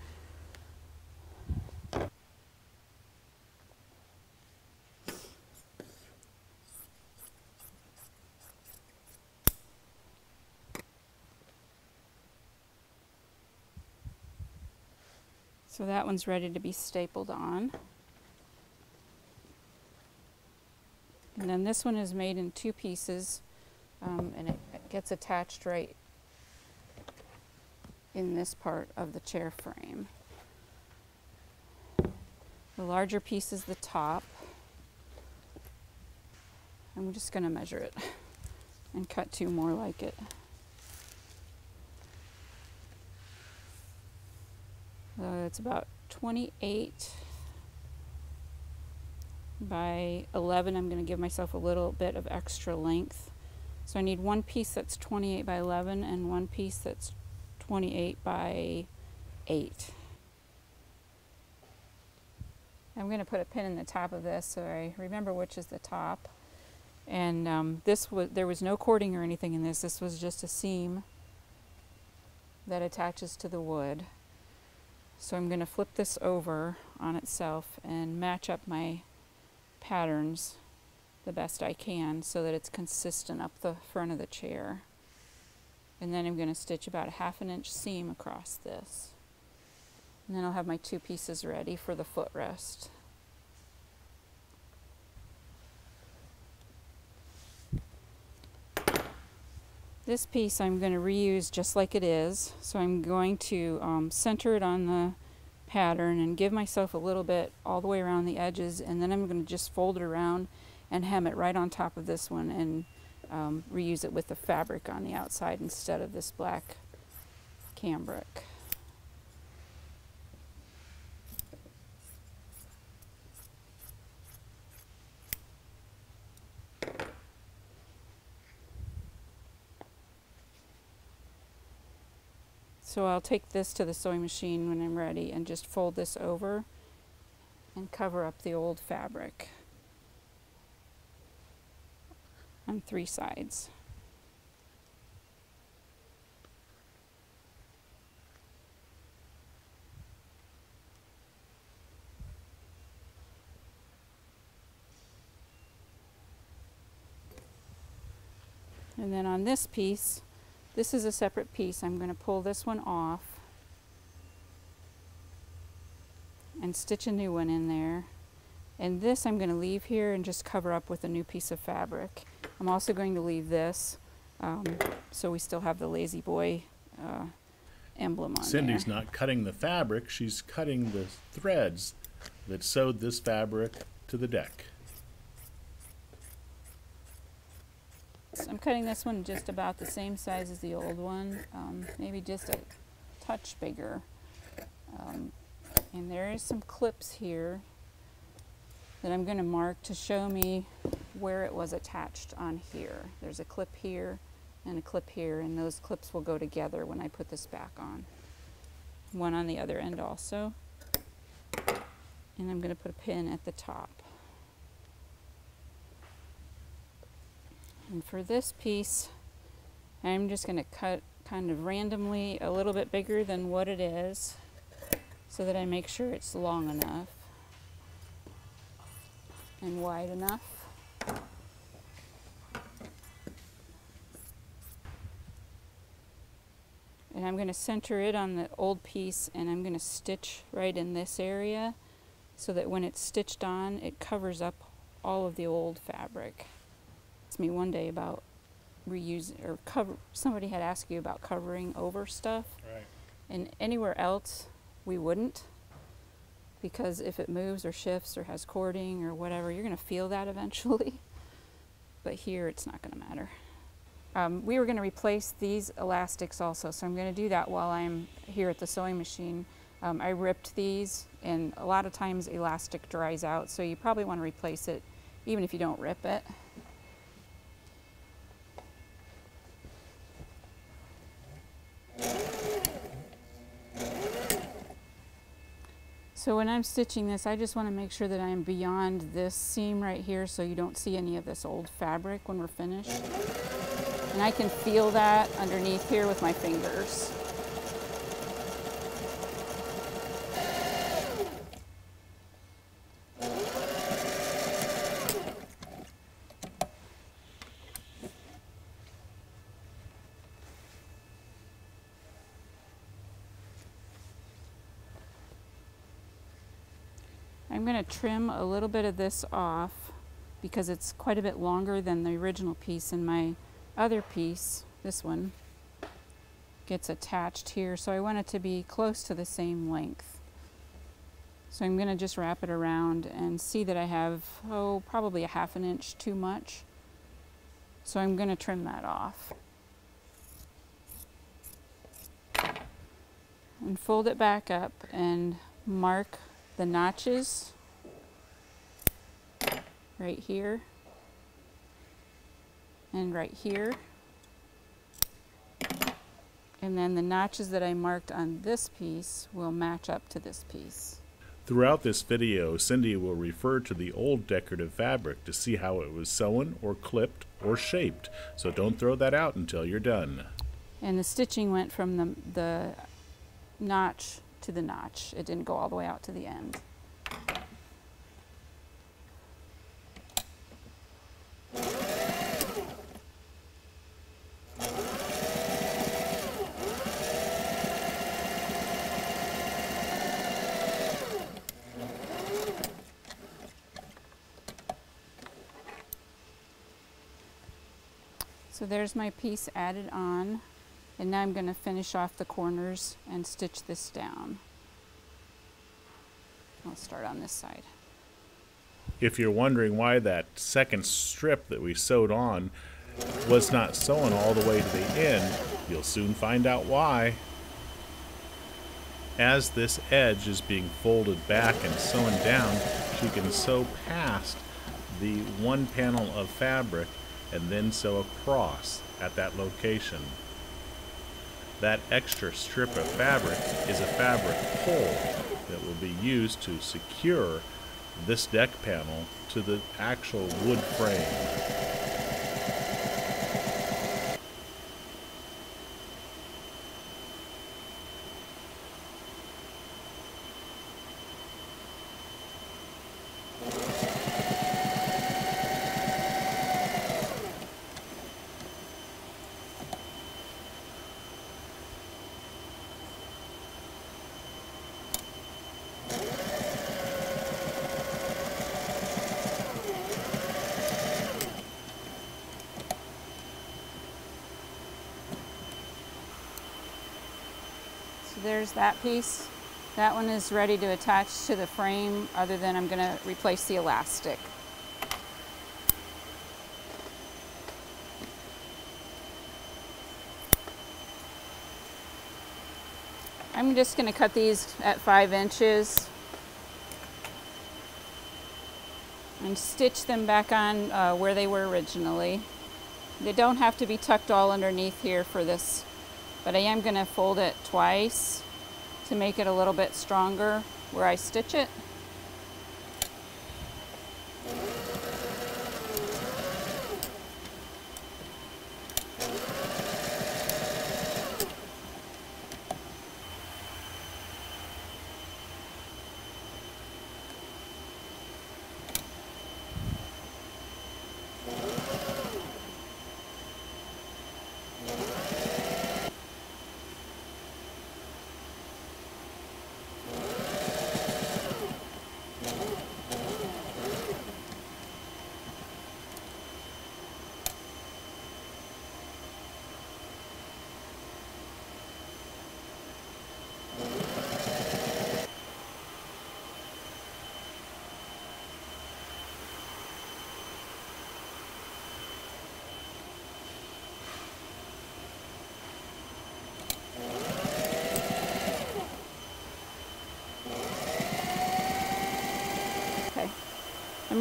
So that one's ready to be stapled on. And then this one is made in two pieces um, and it gets attached right in this part of the chair frame. The larger piece is the top. I'm just going to measure it and cut two more like it. Uh, it's about 28 by 11. I'm going to give myself a little bit of extra length. So I need one piece that's 28 by 11 and one piece that's 28 by 8. I'm going to put a pin in the top of this so I remember which is the top. And um, this was there was no cording or anything in this. This was just a seam that attaches to the wood. So I'm going to flip this over on itself and match up my patterns the best I can so that it's consistent up the front of the chair. And then I'm going to stitch about a half an inch seam across this. And then I'll have my two pieces ready for the footrest. This piece I'm going to reuse just like it is. So I'm going to um, center it on the pattern and give myself a little bit all the way around the edges and then I'm going to just fold it around and hem it right on top of this one and um, reuse it with the fabric on the outside instead of this black cambric. So I'll take this to the sewing machine when I'm ready and just fold this over and cover up the old fabric on three sides. And then on this piece, this is a separate piece. I'm going to pull this one off and stitch a new one in there. And this I'm going to leave here and just cover up with a new piece of fabric. I'm also going to leave this um, so we still have the La-Z-Boy uh, emblem on Cindy's there. not cutting the fabric, she's cutting the threads that sewed this fabric to the deck. I'm cutting this one just about the same size as the old one, um, maybe just a touch bigger. Um, and there is some clips here that I'm going to mark to show me where it was attached on here. There's a clip here and a clip here, and those clips will go together when I put this back on. One on the other end also. And I'm going to put a pin at the top. And for this piece, I'm just going to cut kind of randomly a little bit bigger than what it is so that I make sure it's long enough and wide enough. And I'm going to center it on the old piece and I'm going to stitch right in this area so that when it's stitched on, it covers up all of the old fabric. Asked me one day about reusing or cover. Somebody had asked you about covering over stuff, Right. and anywhere else we wouldn't, because if it moves or shifts or has cording or whatever, you're going to feel that eventually. But here, it's not going to matter. Um, we were going to replace these elastics also, so I'm going to do that while I'm here at the sewing machine. Um, I ripped these, and a lot of times elastic dries out, so you probably want to replace it even if you don't rip it. So when I'm stitching this, I just want to make sure that I am beyond this seam right here so you don't see any of this old fabric when we're finished. And I can feel that underneath here with my fingers. Going to trim a little bit of this off because it's quite a bit longer than the original piece and my other piece, this one, gets attached here. So I want it to be close to the same length. So I'm going to just wrap it around and see that I have, oh, probably a half an inch too much. So I'm going to trim that off. And fold it back up and mark the notches right here and right here. And then the notches that I marked on this piece will match up to this piece. Throughout this video, Cindy will refer to the old decorative fabric to see how it was sewn or clipped or shaped, so don't throw that out until you're done. And the stitching went from the, the notch to the notch. It didn't go all the way out to the end. So there's my piece added on. And now I'm going to finish off the corners and stitch this down. I'll start on this side. If you're wondering why that second strip that we sewed on was not sewn all the way to the end, you'll soon find out why. As this edge is being folded back and sewn down, she can sew past the one panel of fabric and then sew across at that location. That extra strip of fabric is a fabric pole that will be used to secure this deck panel to the actual wood frame. So there's that piece. That one is ready to attach to the frame other than I'm going to replace the elastic. I'm just going to cut these at five inches and stitch them back on uh, where they were originally. They don't have to be tucked all underneath here for this, but I am going to fold it twice to make it a little bit stronger where I stitch it.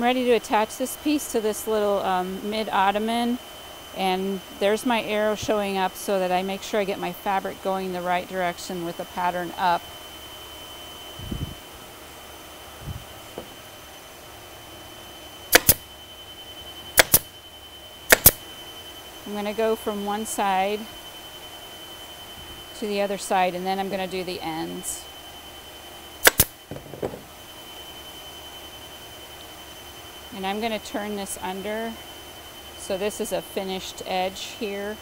I'm ready to attach this piece to this little um, mid ottoman and there's my arrow showing up so that I make sure I get my fabric going the right direction with the pattern up. I'm going to go from one side to the other side and then I'm going to do the ends. And I'm going to turn this under. So this is a finished edge here.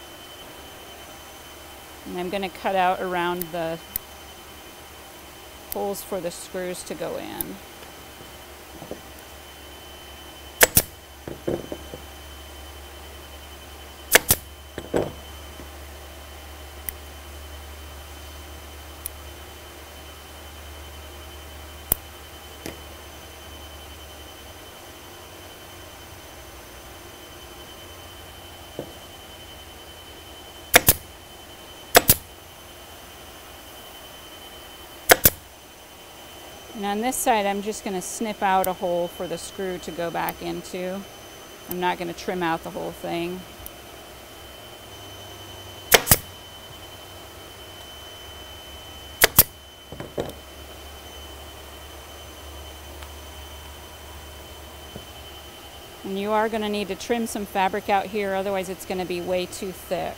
And I'm going to cut out around the holes for the screws to go in. And on this side, I'm just going to snip out a hole for the screw to go back into. I'm not going to trim out the whole thing. And you are going to need to trim some fabric out here, otherwise it's going to be way too thick.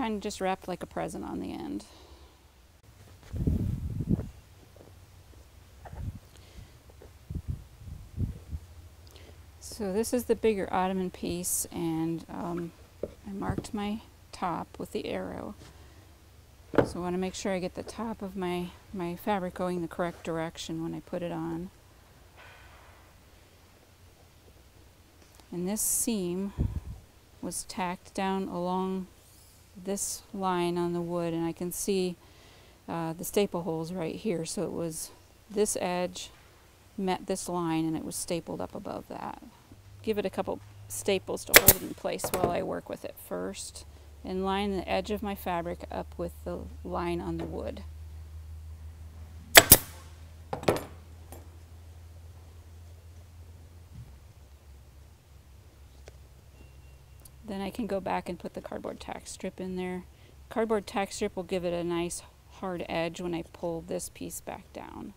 Kind of just wrapped like a present on the end. So this is the bigger ottoman piece and um, I marked my top with the arrow. So I want to make sure I get the top of my, my fabric going the correct direction when I put it on. And this seam was tacked down along this line on the wood and I can see uh, the staple holes right here. So it was this edge met this line and it was stapled up above that. Give it a couple staples to hold it in place while I work with it first and line the edge of my fabric up with the line on the wood. Can go back and put the cardboard tack strip in there. Cardboard tack strip will give it a nice hard edge when I pull this piece back down.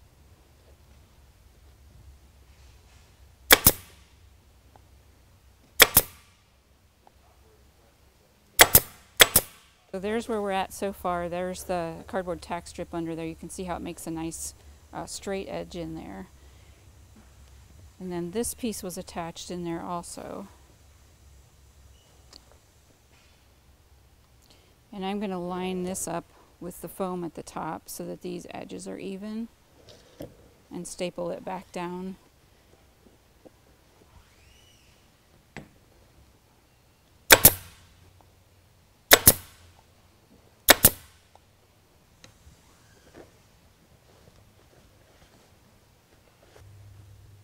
So there's where we're at so far. There's the cardboard tack strip under there. You can see how it makes a nice uh, straight edge in there. And then this piece was attached in there also. And I'm going to line this up with the foam at the top so that these edges are even and staple it back down.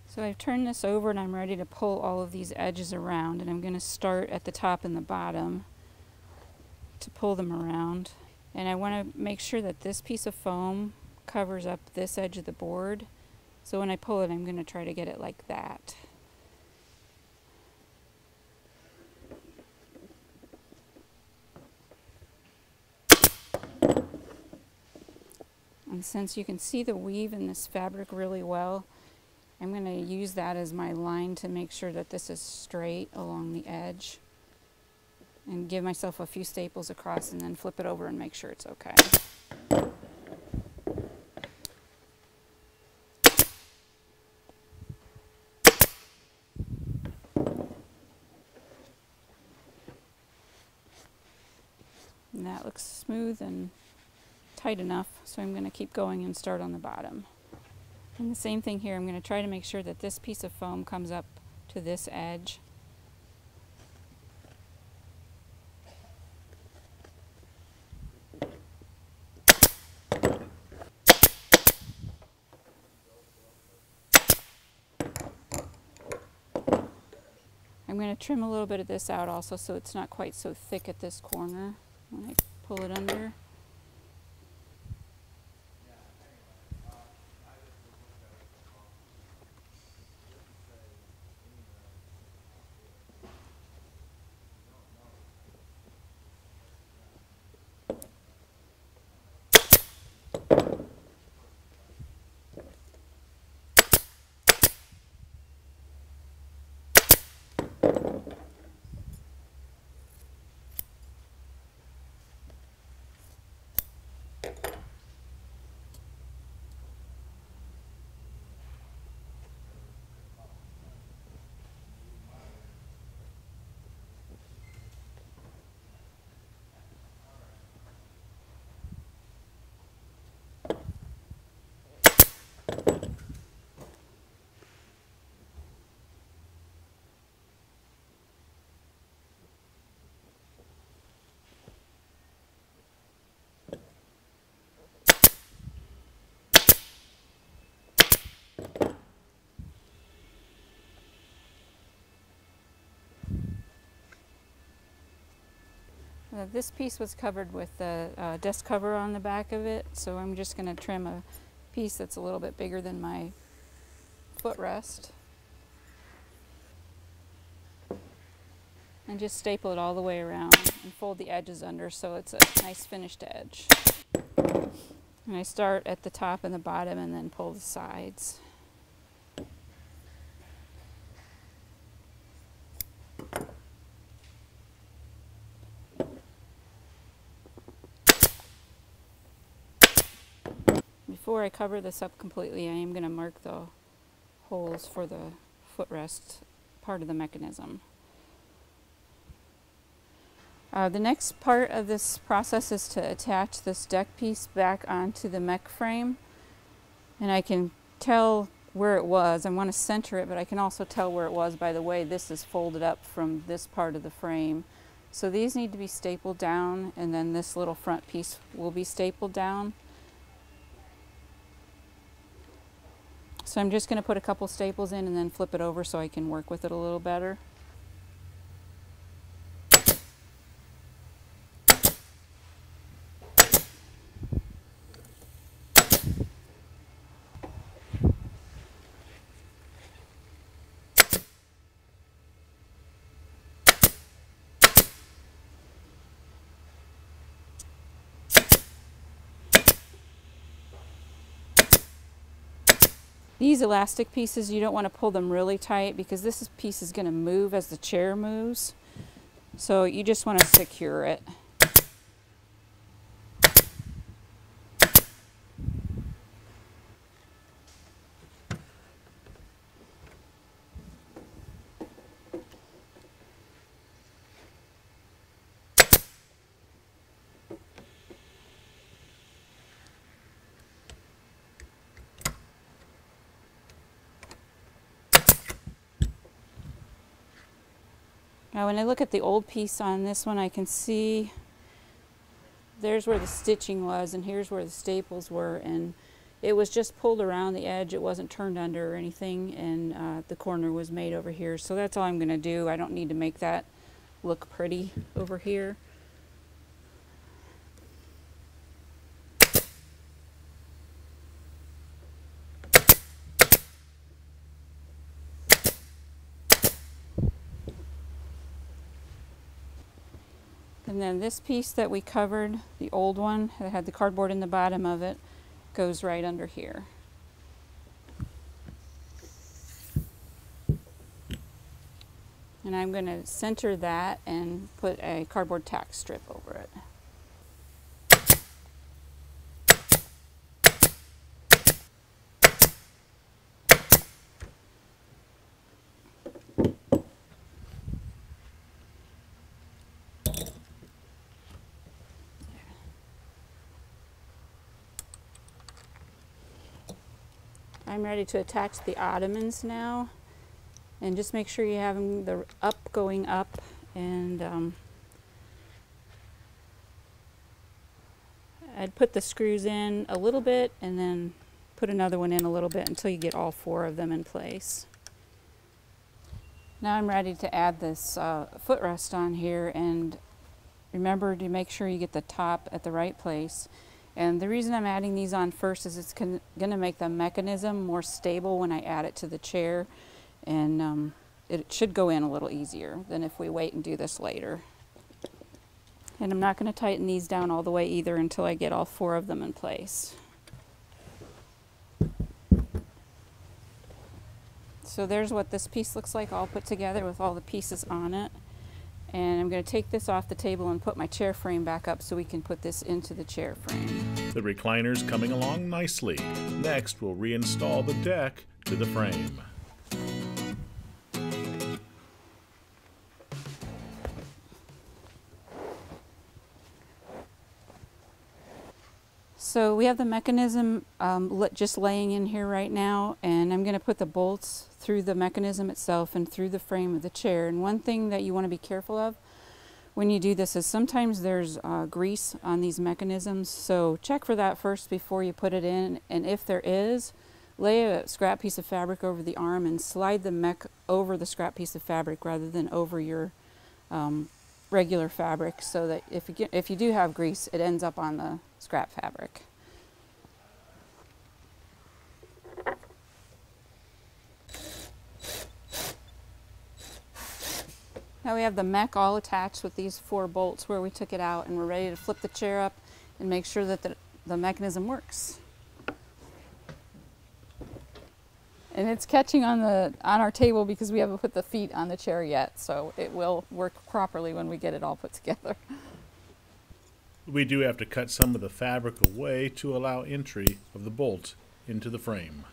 So I've turned this over and I'm ready to pull all of these edges around and I'm going to start at the top and the bottom to pull them around. And I want to make sure that this piece of foam covers up this edge of the board. So when I pull it, I'm going to try to get it like that. And since you can see the weave in this fabric really well, I'm going to use that as my line to make sure that this is straight along the edge. And give myself a few staples across and then flip it over and make sure it's okay. And that looks smooth and tight enough, so I'm going to keep going and start on the bottom. And the same thing here, I'm going to try to make sure that this piece of foam comes up to this edge. Going to trim a little bit of this out also so it's not quite so thick at this corner when I pull it under. Uh, this piece was covered with the uh, dust cover on the back of it, so I'm just going to trim a piece that's a little bit bigger than my footrest. And just staple it all the way around and fold the edges under so it's a nice finished edge. And I start at the top and the bottom and then pull the sides. Before I cover this up completely, I am going to mark the holes for the footrest part of the mechanism. Uh, the next part of this process is to attach this deck piece back onto the mech frame. And I can tell where it was. I want to center it, but I can also tell where it was by the way this is folded up from this part of the frame. So these need to be stapled down, and then this little front piece will be stapled down. So I'm just going to put a couple staples in and then flip it over so I can work with it a little better. These elastic pieces, you don't want to pull them really tight because this piece is going to move as the chair moves. So you just want to secure it. Now when I look at the old piece on this one, I can see there's where the stitching was and here's where the staples were and it was just pulled around the edge. It wasn't turned under or anything and uh, the corner was made over here. So that's all I'm going to do. I don't need to make that look pretty over here. And then this piece that we covered, the old one that had the cardboard in the bottom of it, goes right under here. And I'm going to center that and put a cardboard tack strip over it. I'm ready to attach the ottomans now and just make sure you have them the up going up and um, I'd put the screws in a little bit and then put another one in a little bit until you get all four of them in place. Now I'm ready to add this uh, footrest on here and remember to make sure you get the top at the right place. And the reason I'm adding these on first is it's going to make the mechanism more stable when I add it to the chair. And um, it should go in a little easier than if we wait and do this later. And I'm not going to tighten these down all the way either until I get all four of them in place. So there's what this piece looks like all put together with all the pieces on it. And I'm going to take this off the table and put my chair frame back up so we can put this into the chair frame. The recliner's coming along nicely. Next, we'll reinstall the deck to the frame. So we have the mechanism um, just laying in here right now and I'm going to put the bolts through the mechanism itself and through the frame of the chair. And one thing that you want to be careful of when you do this is sometimes there's uh, grease on these mechanisms. So check for that first before you put it in. And if there is, lay a scrap piece of fabric over the arm and slide the mech over the scrap piece of fabric rather than over your um, regular fabric so that if you, get, if you do have grease, it ends up on the scrap fabric. Now we have the mech all attached with these four bolts where we took it out and we're ready to flip the chair up and make sure that the, the mechanism works. And it's catching on the on our table because we haven't put the feet on the chair yet, so it will work properly when we get it all put together. We do have to cut some of the fabric away to allow entry of the bolt into the frame.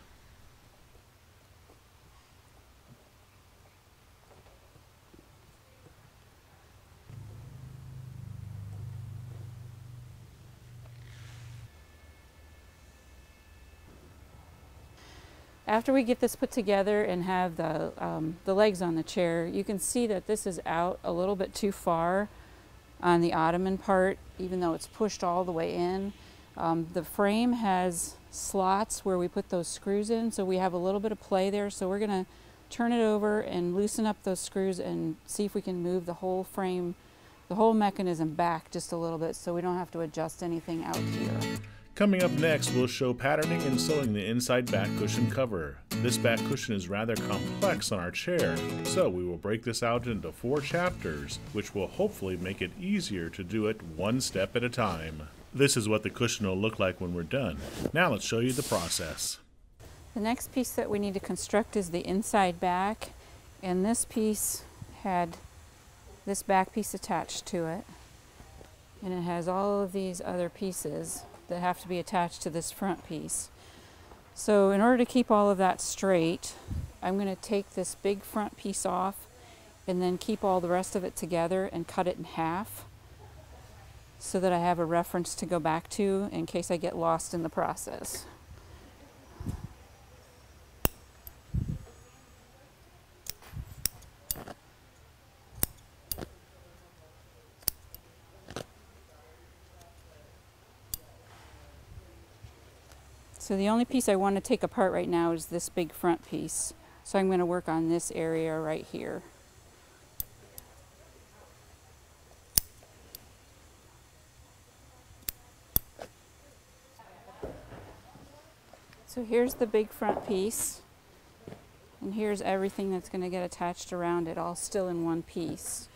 After we get this put together and have the, um, the legs on the chair, you can see that this is out a little bit too far on the ottoman part, even though it's pushed all the way in. Um, the frame has slots where we put those screws in, so we have a little bit of play there. So we're going to turn it over and loosen up those screws and see if we can move the whole frame, the whole mechanism back just a little bit so we don't have to adjust anything out here. Coming up next, we'll show patterning and sewing the inside back cushion cover. This back cushion is rather complex on our chair, so we will break this out into four chapters, which will hopefully make it easier to do it one step at a time. This is what the cushion will look like when we're done. Now let's show you the process. The next piece that we need to construct is the inside back, and this piece had this back piece attached to it, and it has all of these other pieces that have to be attached to this front piece. So in order to keep all of that straight, I'm going to take this big front piece off and then keep all the rest of it together and cut it in half so that I have a reference to go back to in case I get lost in the process. So the only piece I want to take apart right now is this big front piece. So I'm going to work on this area right here. So here's the big front piece. And here's everything that's going to get attached around it, all still in one piece.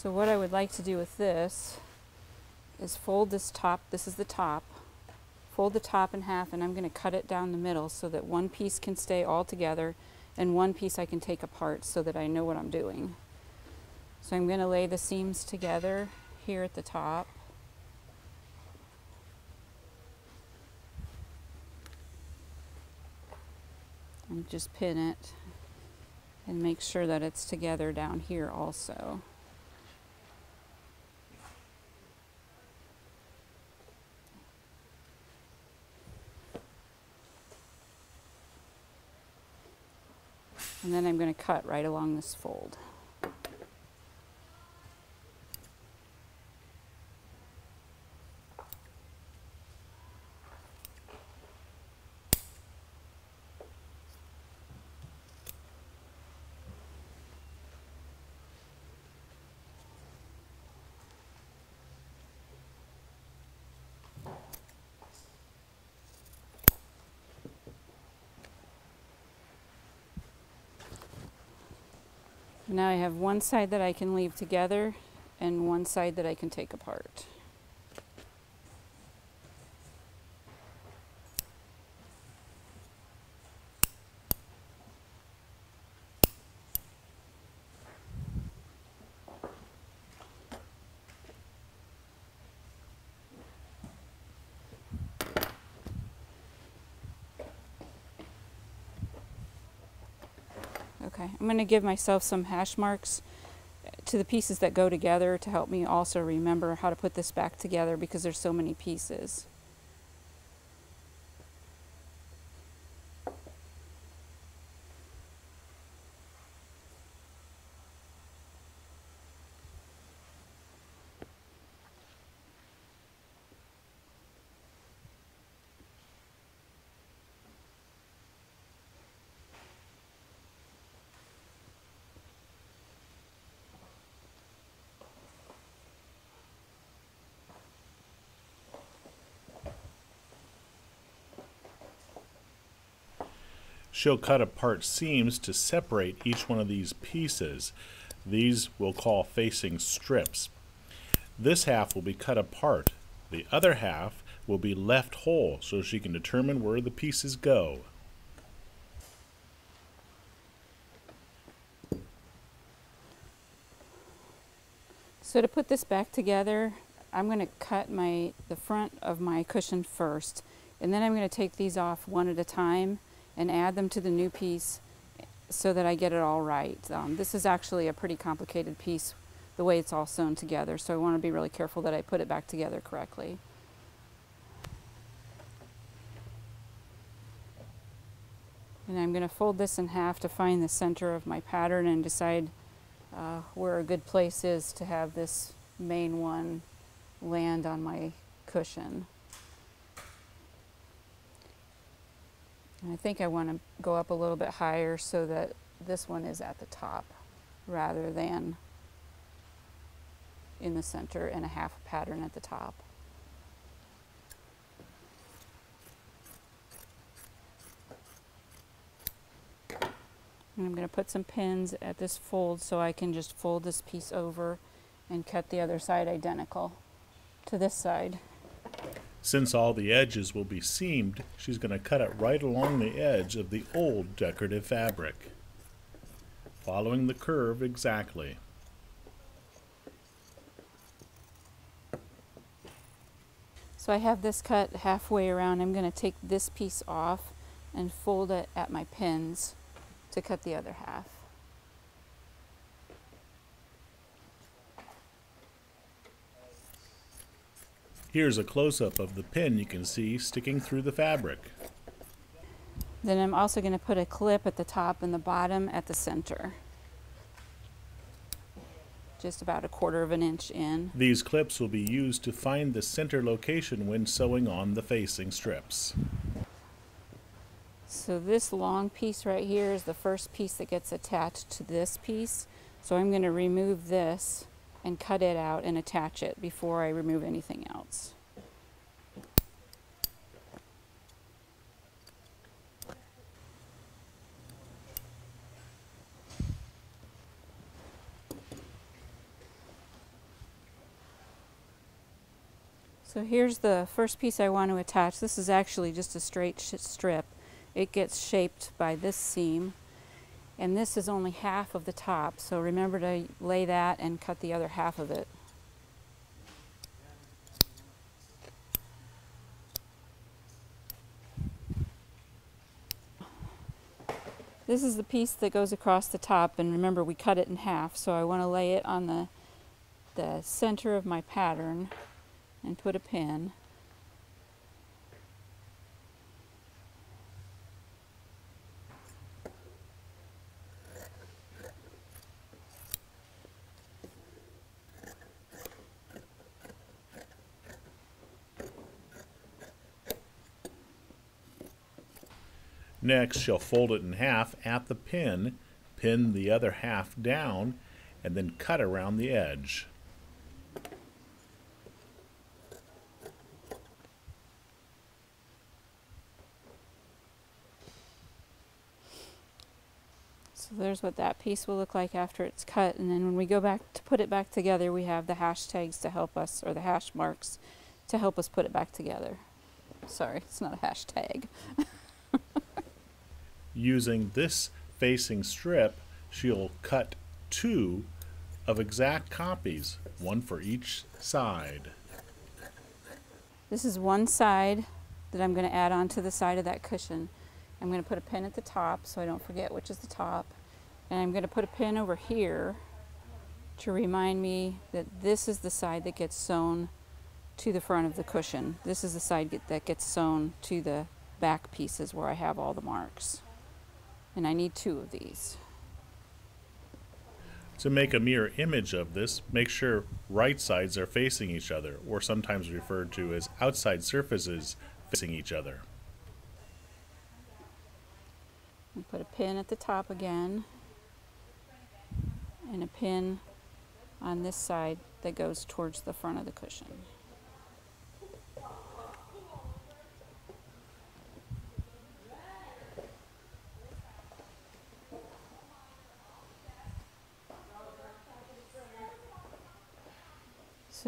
So what I would like to do with this is fold this top, this is the top, fold the top in half and I'm going to cut it down the middle so that one piece can stay all together and one piece I can take apart so that I know what I'm doing. So I'm going to lay the seams together here at the top. And just pin it and make sure that it's together down here also. And then I'm going to cut right along this fold. Now I have one side that I can leave together and one side that I can take apart. Okay, I'm going to give myself some hash marks to the pieces that go together to help me also remember how to put this back together because there's so many pieces. She'll cut apart seams to separate each one of these pieces. These we'll call facing strips. This half will be cut apart. The other half will be left whole so she can determine where the pieces go. So to put this back together, I'm going to cut my the front of my cushion first and then I'm going to take these off one at a time and add them to the new piece so that I get it all right. Um, this is actually a pretty complicated piece the way it's all sewn together, so I want to be really careful that I put it back together correctly. And I'm going to fold this in half to find the center of my pattern and decide uh, where a good place is to have this main one land on my cushion. And I think I want to go up a little bit higher so that this one is at the top rather than in the center and a half pattern at the top. And I'm going to put some pins at this fold so I can just fold this piece over and cut the other side identical to this side. Since all the edges will be seamed, she's going to cut it right along the edge of the old decorative fabric, following the curve exactly. So I have this cut halfway around. I'm going to take this piece off and fold it at my pins to cut the other half. Here's a close-up of the pin you can see sticking through the fabric. Then I'm also going to put a clip at the top and the bottom at the center. Just about a quarter of an inch in. These clips will be used to find the center location when sewing on the facing strips. So this long piece right here is the first piece that gets attached to this piece. So I'm going to remove this and cut it out and attach it before I remove anything else. So here's the first piece I want to attach. This is actually just a straight strip. It gets shaped by this seam and this is only half of the top so remember to lay that and cut the other half of it. This is the piece that goes across the top and remember we cut it in half so I want to lay it on the the center of my pattern and put a pin. Next, she'll fold it in half at the pin, pin the other half down, and then cut around the edge. So there's what that piece will look like after it's cut. And then when we go back to put it back together, we have the hashtags to help us, or the hash marks to help us put it back together. Sorry, it's not a hashtag. Using this facing strip, she'll cut two of exact copies, one for each side. This is one side that I'm going to add on to the side of that cushion. I'm going to put a pin at the top so I don't forget which is the top. And I'm going to put a pin over here to remind me that this is the side that gets sewn to the front of the cushion. This is the side get, that gets sewn to the back pieces where I have all the marks. And I need two of these. To make a mirror image of this, make sure right sides are facing each other, or sometimes referred to as outside surfaces facing each other. put a pin at the top again and a pin on this side that goes towards the front of the cushion.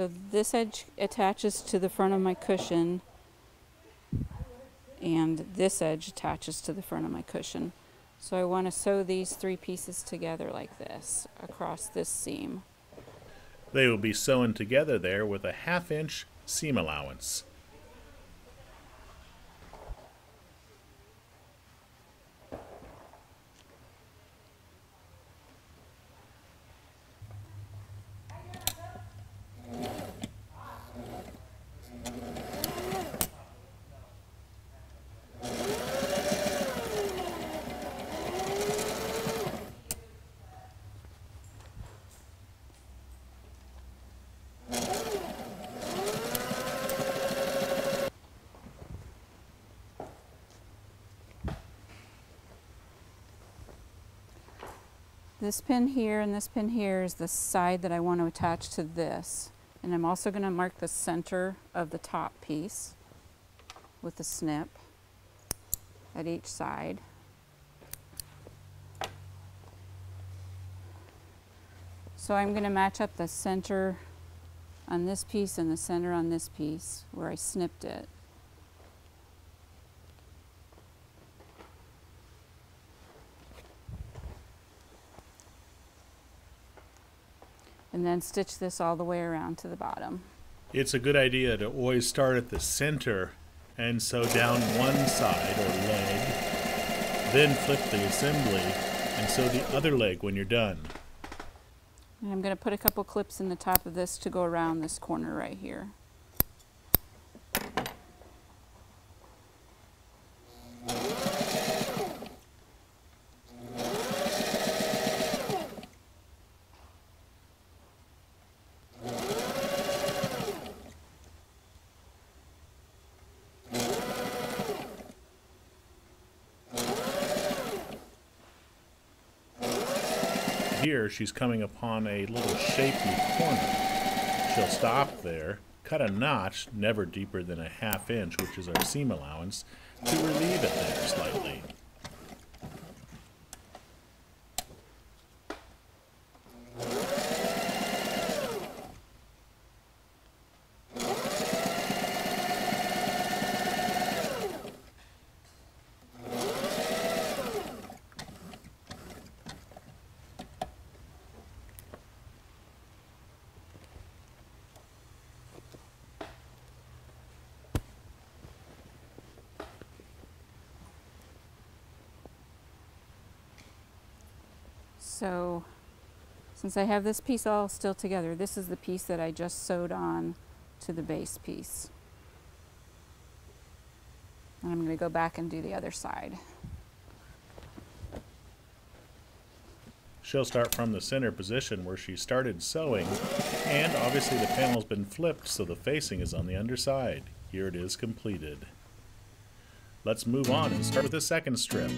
So this edge attaches to the front of my cushion and this edge attaches to the front of my cushion. So I want to sew these three pieces together like this across this seam. They will be sewn together there with a half inch seam allowance. This pin here and this pin here is the side that I want to attach to this. And I'm also going to mark the center of the top piece with a snip at each side. So I'm going to match up the center on this piece and the center on this piece where I snipped it. And then stitch this all the way around to the bottom. It's a good idea to always start at the center and sew down one side or leg, then flip the assembly and sew the other leg when you're done. And I'm going to put a couple clips in the top of this to go around this corner right here. here she's coming upon a little shapy corner. She'll stop there, cut a notch never deeper than a half inch, which is our seam allowance, to relieve it there slightly. So since I have this piece all still together, this is the piece that I just sewed on to the base piece. And I'm going to go back and do the other side. She'll start from the center position where she started sewing, and obviously the panel's been flipped so the facing is on the underside. Here it is completed. Let's move on and start with the second strip.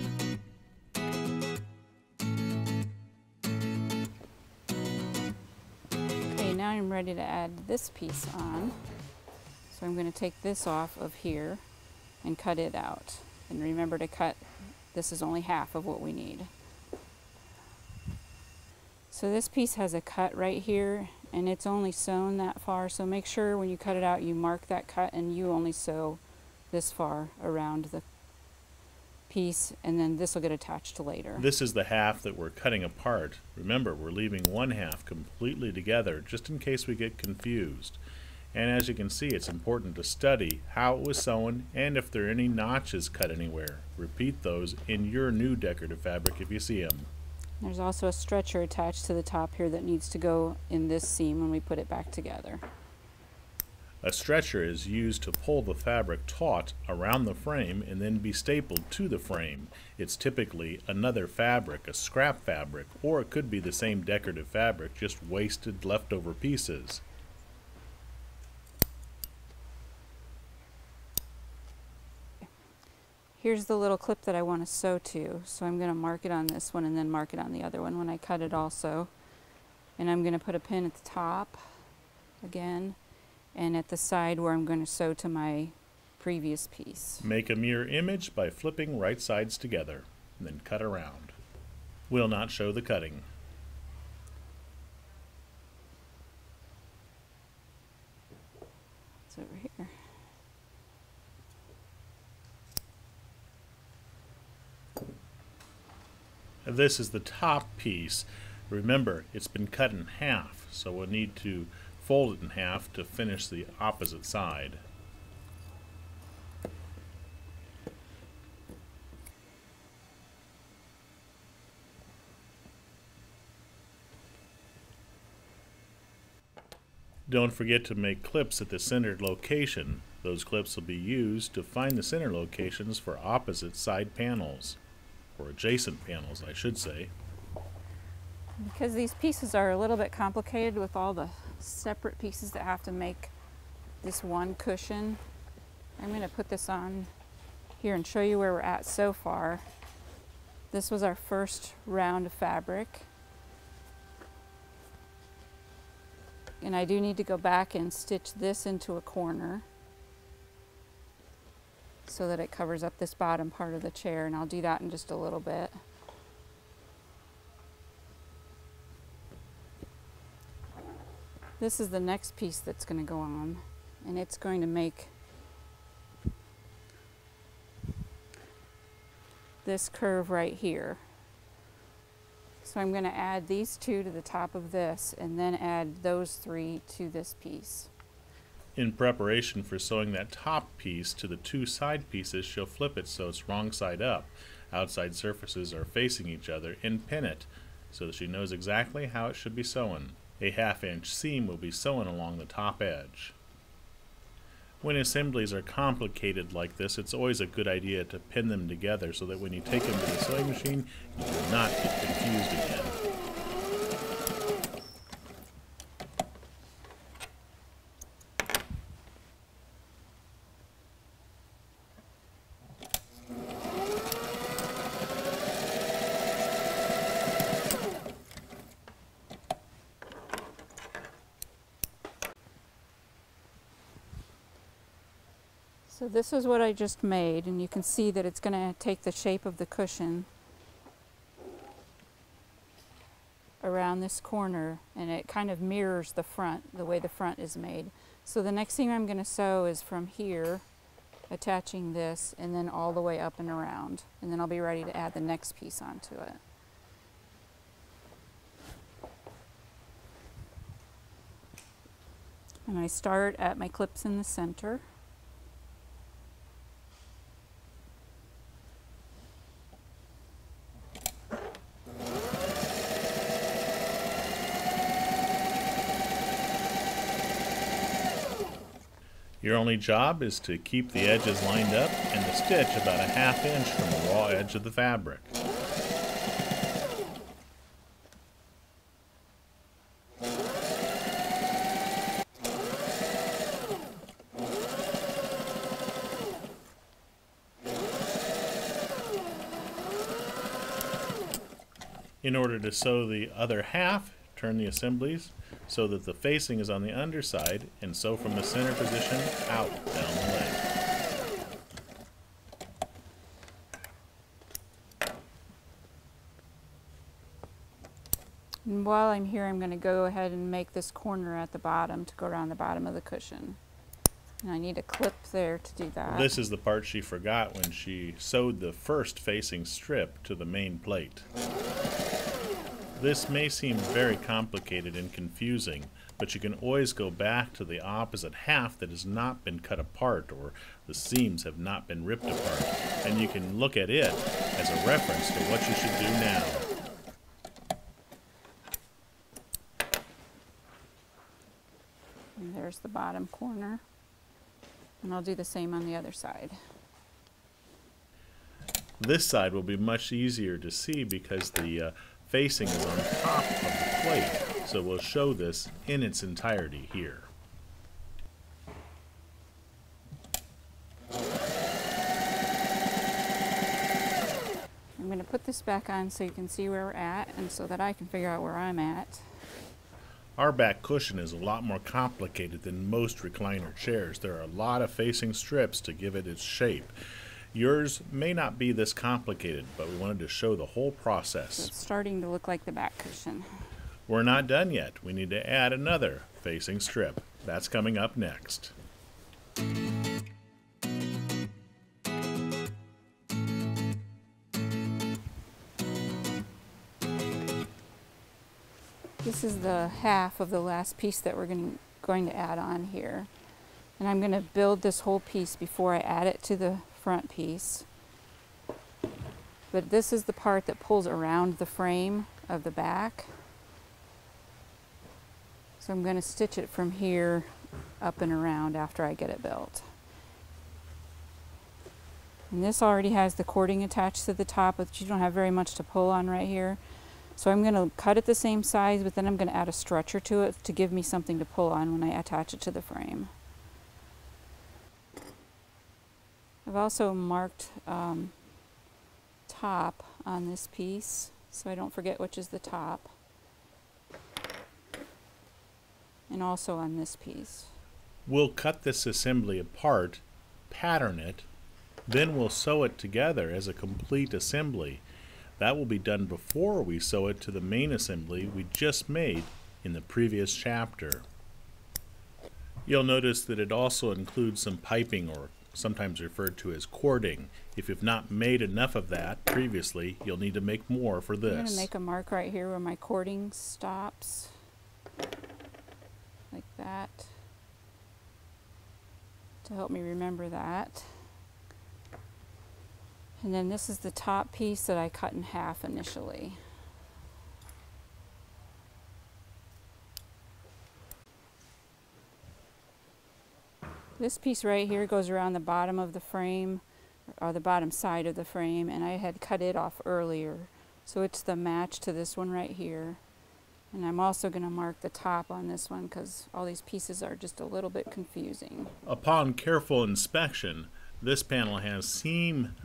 To add this piece on. So I'm going to take this off of here and cut it out. And remember to cut, this is only half of what we need. So this piece has a cut right here and it's only sewn that far. So make sure when you cut it out, you mark that cut and you only sew this far around the piece and then this will get attached to later. This is the half that we're cutting apart. Remember, we're leaving one half completely together just in case we get confused. And as you can see, it's important to study how it was sewn and if there are any notches cut anywhere. Repeat those in your new decorative fabric if you see them. There's also a stretcher attached to the top here that needs to go in this seam when we put it back together. A stretcher is used to pull the fabric taut around the frame and then be stapled to the frame. It's typically another fabric, a scrap fabric, or it could be the same decorative fabric, just wasted leftover pieces. Here's the little clip that I want to sew to. So I'm going to mark it on this one and then mark it on the other one when I cut it also. And I'm going to put a pin at the top again and at the side where I'm going to sew to my previous piece. Make a mirror image by flipping right sides together and then cut around. We'll not show the cutting. It's over here. This is the top piece. Remember, it's been cut in half, so we'll need to fold it in half to finish the opposite side. Don't forget to make clips at the centered location. Those clips will be used to find the center locations for opposite side panels or adjacent panels, I should say. Because these pieces are a little bit complicated with all the separate pieces that have to make this one cushion, I'm going to put this on here and show you where we're at so far. This was our first round of fabric. And I do need to go back and stitch this into a corner so that it covers up this bottom part of the chair and I'll do that in just a little bit. This is the next piece that's going to go on and it's going to make this curve right here. So I'm going to add these two to the top of this and then add those three to this piece. In preparation for sewing that top piece to the two side pieces, she'll flip it so it's wrong side up. Outside surfaces are facing each other and pin it so that she knows exactly how it should be sewn. A half inch seam will be sewn along the top edge. When assemblies are complicated like this, it's always a good idea to pin them together so that when you take them to the sewing machine, you will not get confused again. This is what I just made and you can see that it's going to take the shape of the cushion around this corner and it kind of mirrors the front, the way the front is made. So the next thing I'm going to sew is from here, attaching this and then all the way up and around. And then I'll be ready to add the next piece onto it. And I start at my clips in the center. Your only job is to keep the edges lined up and the stitch about a half inch from the raw edge of the fabric. In order to sew the other half, turn the assemblies so that the facing is on the underside and sew from the center position out down the leg. And while I'm here, I'm going to go ahead and make this corner at the bottom to go around the bottom of the cushion. And I need a clip there to do that. This is the part she forgot when she sewed the first facing strip to the main plate. This may seem very complicated and confusing, but you can always go back to the opposite half that has not been cut apart or the seams have not been ripped apart, and you can look at it as a reference to what you should do now. And there's the bottom corner. And I'll do the same on the other side. This side will be much easier to see because the uh, facing is on top of the plate, so we'll show this in its entirety here. I'm going to put this back on so you can see where we're at and so that I can figure out where I'm at. Our back cushion is a lot more complicated than most recliner chairs. There are a lot of facing strips to give it its shape. Yours may not be this complicated, but we wanted to show the whole process. It's starting to look like the back cushion. We're not done yet. We need to add another facing strip. That's coming up next. This is the half of the last piece that we're going, going to add on here. And I'm going to build this whole piece before I add it to the front piece. But this is the part that pulls around the frame of the back. So I'm going to stitch it from here up and around after I get it built. And this already has the cording attached to the top, but you don't have very much to pull on right here. So I'm going to cut it the same size, but then I'm going to add a stretcher to it to give me something to pull on when I attach it to the frame. I've also marked um, top on this piece so I don't forget which is the top. And also on this piece. We'll cut this assembly apart, pattern it, then we'll sew it together as a complete assembly. That will be done before we sew it to the main assembly we just made in the previous chapter. You'll notice that it also includes some piping or sometimes referred to as cording. If you've not made enough of that previously, you'll need to make more for this. I'm going to make a mark right here where my cording stops. Like that. To help me remember that. And then this is the top piece that I cut in half initially. This piece right here goes around the bottom of the frame, or the bottom side of the frame, and I had cut it off earlier. So it's the match to this one right here. And I'm also going to mark the top on this one because all these pieces are just a little bit confusing. Upon careful inspection, this panel has seam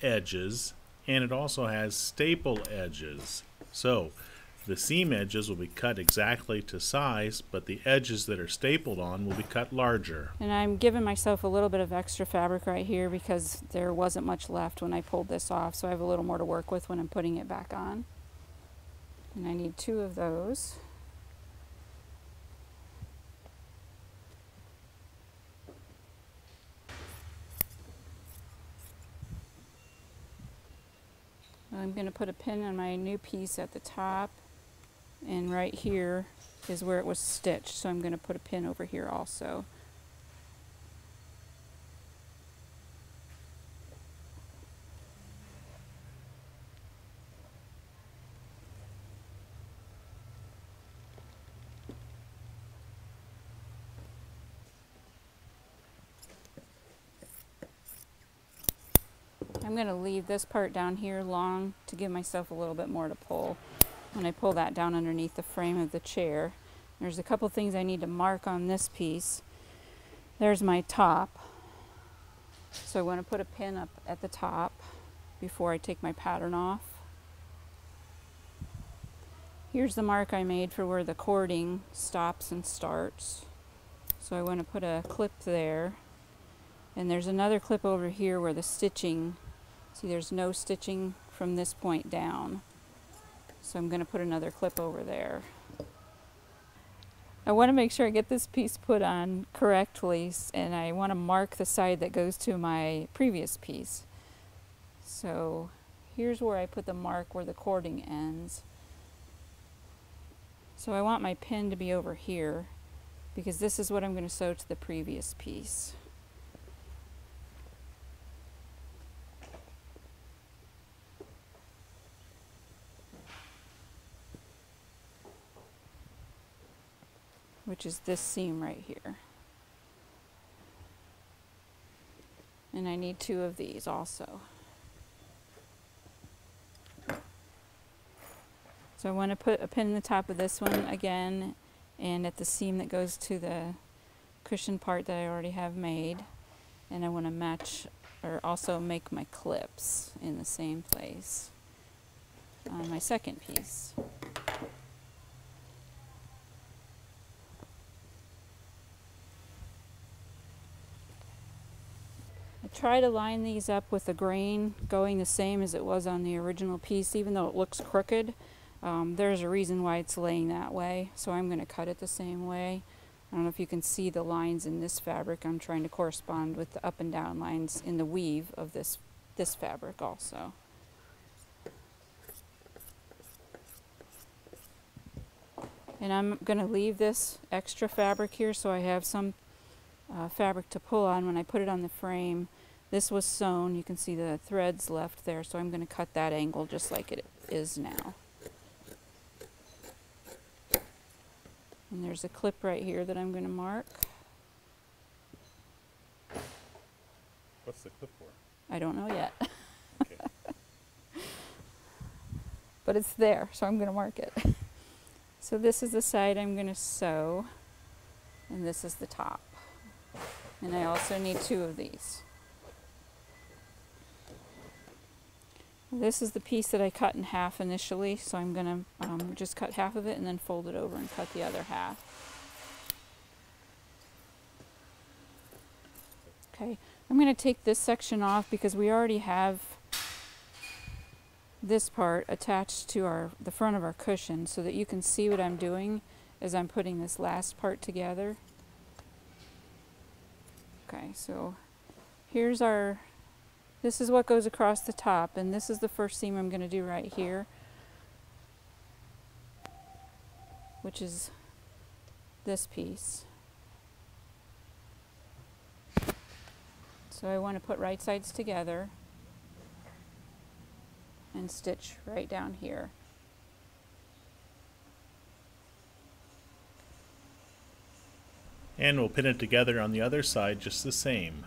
edges and it also has staple edges. So the seam edges will be cut exactly to size, but the edges that are stapled on will be cut larger. And I'm giving myself a little bit of extra fabric right here because there wasn't much left when I pulled this off, so I have a little more to work with when I'm putting it back on. And I need two of those. I'm going to put a pin on my new piece at the top and right here is where it was stitched so I'm going to put a pin over here also I'm going to leave this part down here long to give myself a little bit more to pull. When I pull that down underneath the frame of the chair, there's a couple things I need to mark on this piece. There's my top. So I want to put a pin up at the top before I take my pattern off. Here's the mark I made for where the cording stops and starts. So I want to put a clip there. And there's another clip over here where the stitching, see there's no stitching from this point down. So I'm going to put another clip over there. I want to make sure I get this piece put on correctly and I want to mark the side that goes to my previous piece. So here's where I put the mark where the cording ends. So I want my pin to be over here because this is what I'm going to sew to the previous piece. Which is this seam right here. And I need two of these also. So I want to put a pin in the top of this one again and at the seam that goes to the cushion part that I already have made. And I want to match or also make my clips in the same place on my second piece. I try to line these up with the grain going the same as it was on the original piece even though it looks crooked. Um, there's a reason why it's laying that way, so I'm going to cut it the same way. I don't know if you can see the lines in this fabric. I'm trying to correspond with the up and down lines in the weave of this, this fabric also. And I'm going to leave this extra fabric here so I have some uh, fabric to pull on when I put it on the frame. This was sewn. You can see the threads left there, so I'm going to cut that angle just like it is now. And there's a clip right here that I'm going to mark. What's the clip for? I don't know yet. Okay. but it's there, so I'm going to mark it. so this is the side I'm going to sew, and this is the top. And I also need two of these. This is the piece that I cut in half initially, so I'm going to um, just cut half of it and then fold it over and cut the other half. Okay, I'm going to take this section off because we already have this part attached to our the front of our cushion so that you can see what I'm doing as I'm putting this last part together. Okay, so here's our this is what goes across the top, and this is the first seam I'm going to do right here, which is this piece. So I want to put right sides together and stitch right down here. And we'll pin it together on the other side just the same.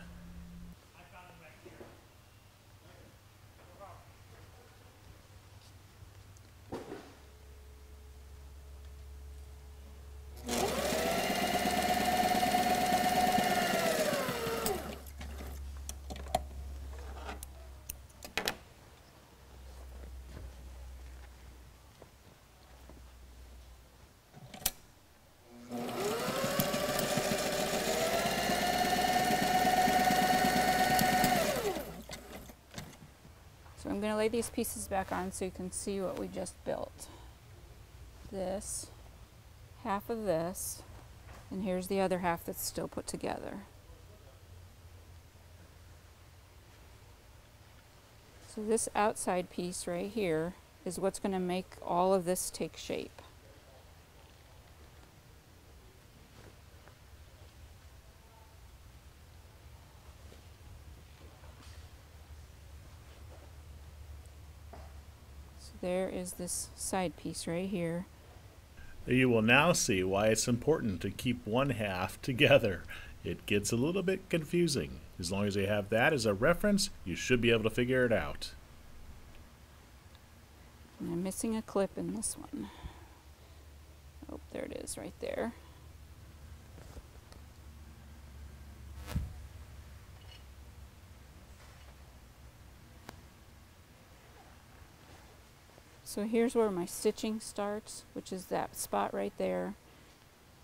going to lay these pieces back on so you can see what we just built. This, half of this, and here's the other half that's still put together. So this outside piece right here is what's going to make all of this take shape. There is this side piece right here. You will now see why it's important to keep one half together. It gets a little bit confusing. As long as you have that as a reference, you should be able to figure it out. And I'm missing a clip in this one. Oh, there it is right there. So here's where my stitching starts, which is that spot right there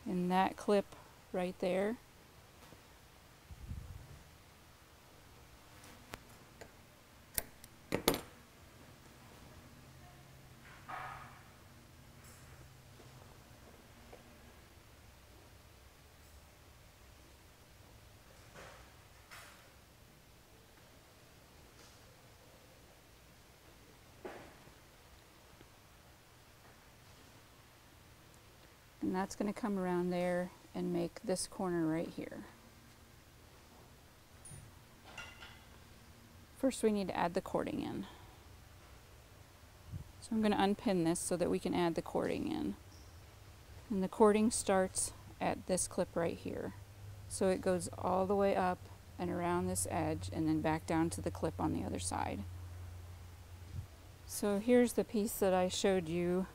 and that clip right there. That's going to come around there and make this corner right here. First we need to add the cording in. So I'm going to unpin this so that we can add the cording in. And the cording starts at this clip right here. So it goes all the way up and around this edge and then back down to the clip on the other side. So here's the piece that I showed you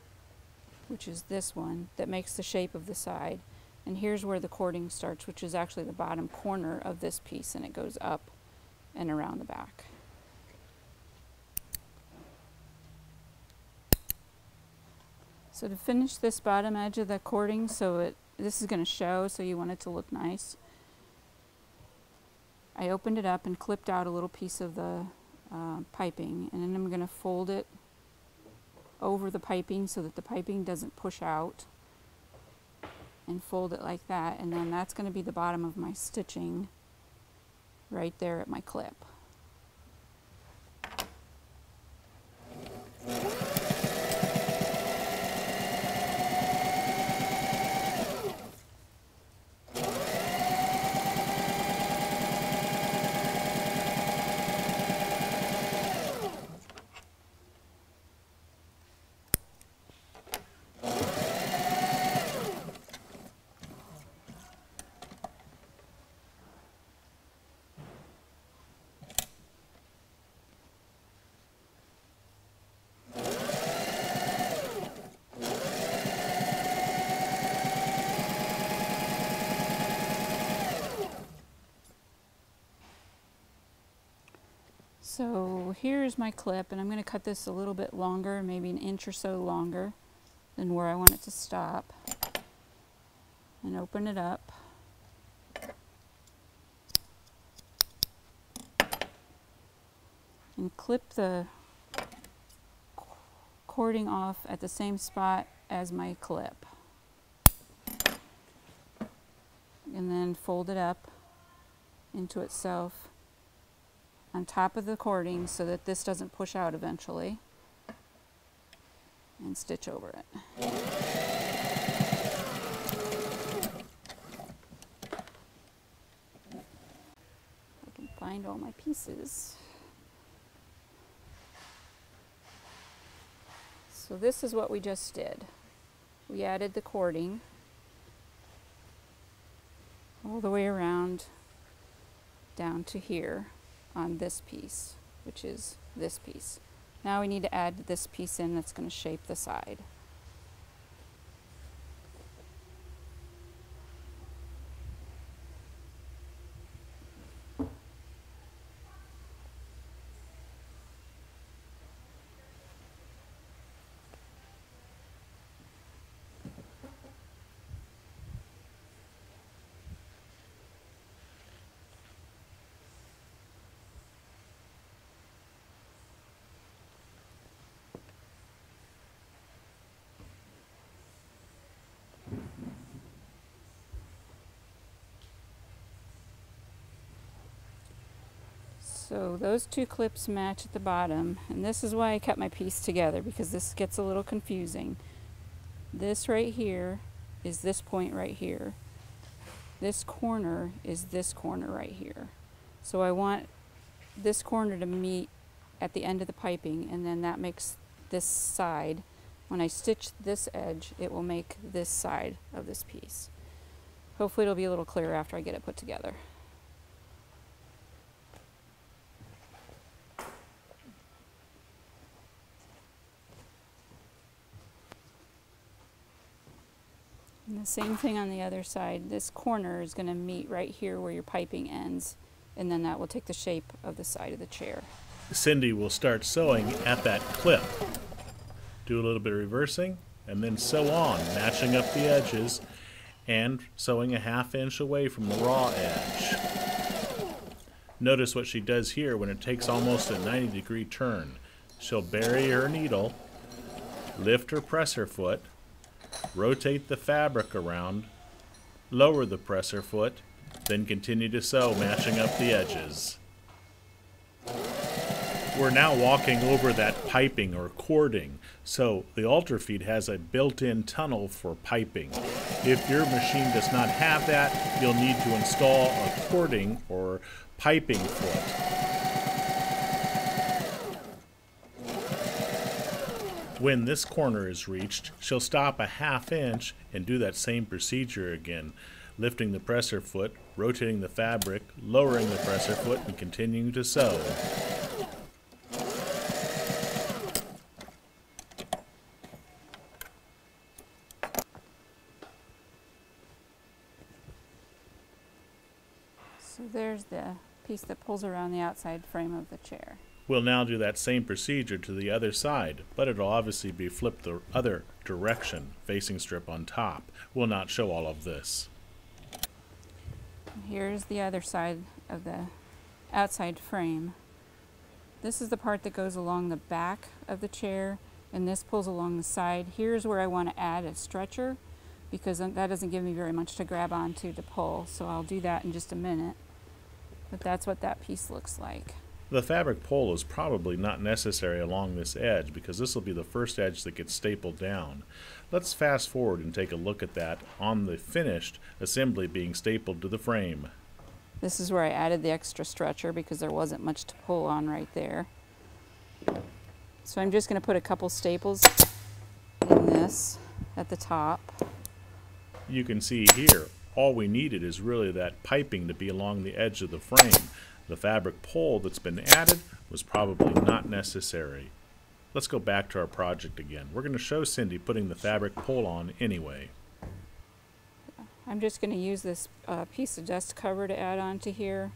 which is this one, that makes the shape of the side. And here's where the cording starts, which is actually the bottom corner of this piece, and it goes up and around the back. So to finish this bottom edge of the cording, so it this is going to show, so you want it to look nice. I opened it up and clipped out a little piece of the uh, piping, and then I'm going to fold it over the piping so that the piping doesn't push out and fold it like that and then that's going to be the bottom of my stitching right there at my clip. So here's my clip and I'm going to cut this a little bit longer, maybe an inch or so longer than where I want it to stop. And open it up. And clip the cording off at the same spot as my clip. And then fold it up into itself on top of the cording so that this doesn't push out eventually and stitch over it. I can find all my pieces. So this is what we just did. We added the cording all the way around down to here on this piece, which is this piece. Now we need to add this piece in that's going to shape the side. So those two clips match at the bottom, and this is why I cut my piece together because this gets a little confusing. This right here is this point right here. This corner is this corner right here. So I want this corner to meet at the end of the piping, and then that makes this side When I stitch this edge, it will make this side of this piece. Hopefully it'll be a little clearer after I get it put together. Same thing on the other side. This corner is going to meet right here where your piping ends, and then that will take the shape of the side of the chair. Cindy will start sewing at that clip. Do a little bit of reversing, and then sew on, matching up the edges and sewing a half inch away from the raw edge. Notice what she does here when it takes almost a 90 degree turn. She'll bury her needle, lift her presser foot, rotate the fabric around, lower the presser foot, then continue to sew, matching up the edges. We're now walking over that piping or cording, so the Ultrafeed has a built-in tunnel for piping. If your machine does not have that, you'll need to install a cording or piping foot. When this corner is reached, she'll stop a half inch and do that same procedure again, lifting the presser foot, rotating the fabric, lowering the presser foot, and continuing to sew. So there's the piece that pulls around the outside frame of the chair. We'll now do that same procedure to the other side, but it'll obviously be flipped the other direction, facing strip on top. We'll not show all of this. Here's the other side of the outside frame. This is the part that goes along the back of the chair, and this pulls along the side. Here's where I want to add a stretcher, because that doesn't give me very much to grab onto to pull, so I'll do that in just a minute. But that's what that piece looks like. The fabric pole is probably not necessary along this edge because this will be the first edge that gets stapled down. Let's fast forward and take a look at that on the finished assembly being stapled to the frame. This is where I added the extra stretcher because there wasn't much to pull on right there. So I'm just going to put a couple staples in this at the top. You can see here, all we needed is really that piping to be along the edge of the frame. The fabric pole that's been added was probably not necessary. Let's go back to our project again. We're going to show Cindy putting the fabric pole on anyway. I'm just going to use this uh, piece of dust cover to add on to here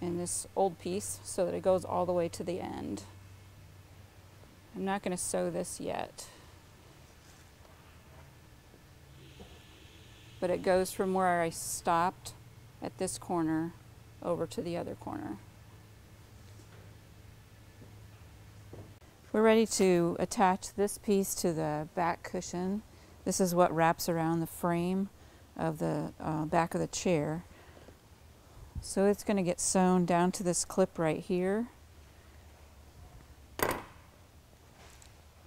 and this old piece so that it goes all the way to the end. I'm not going to sew this yet. But it goes from where I stopped at this corner over to the other corner. We're ready to attach this piece to the back cushion. This is what wraps around the frame of the uh, back of the chair. So it's going to get sewn down to this clip right here.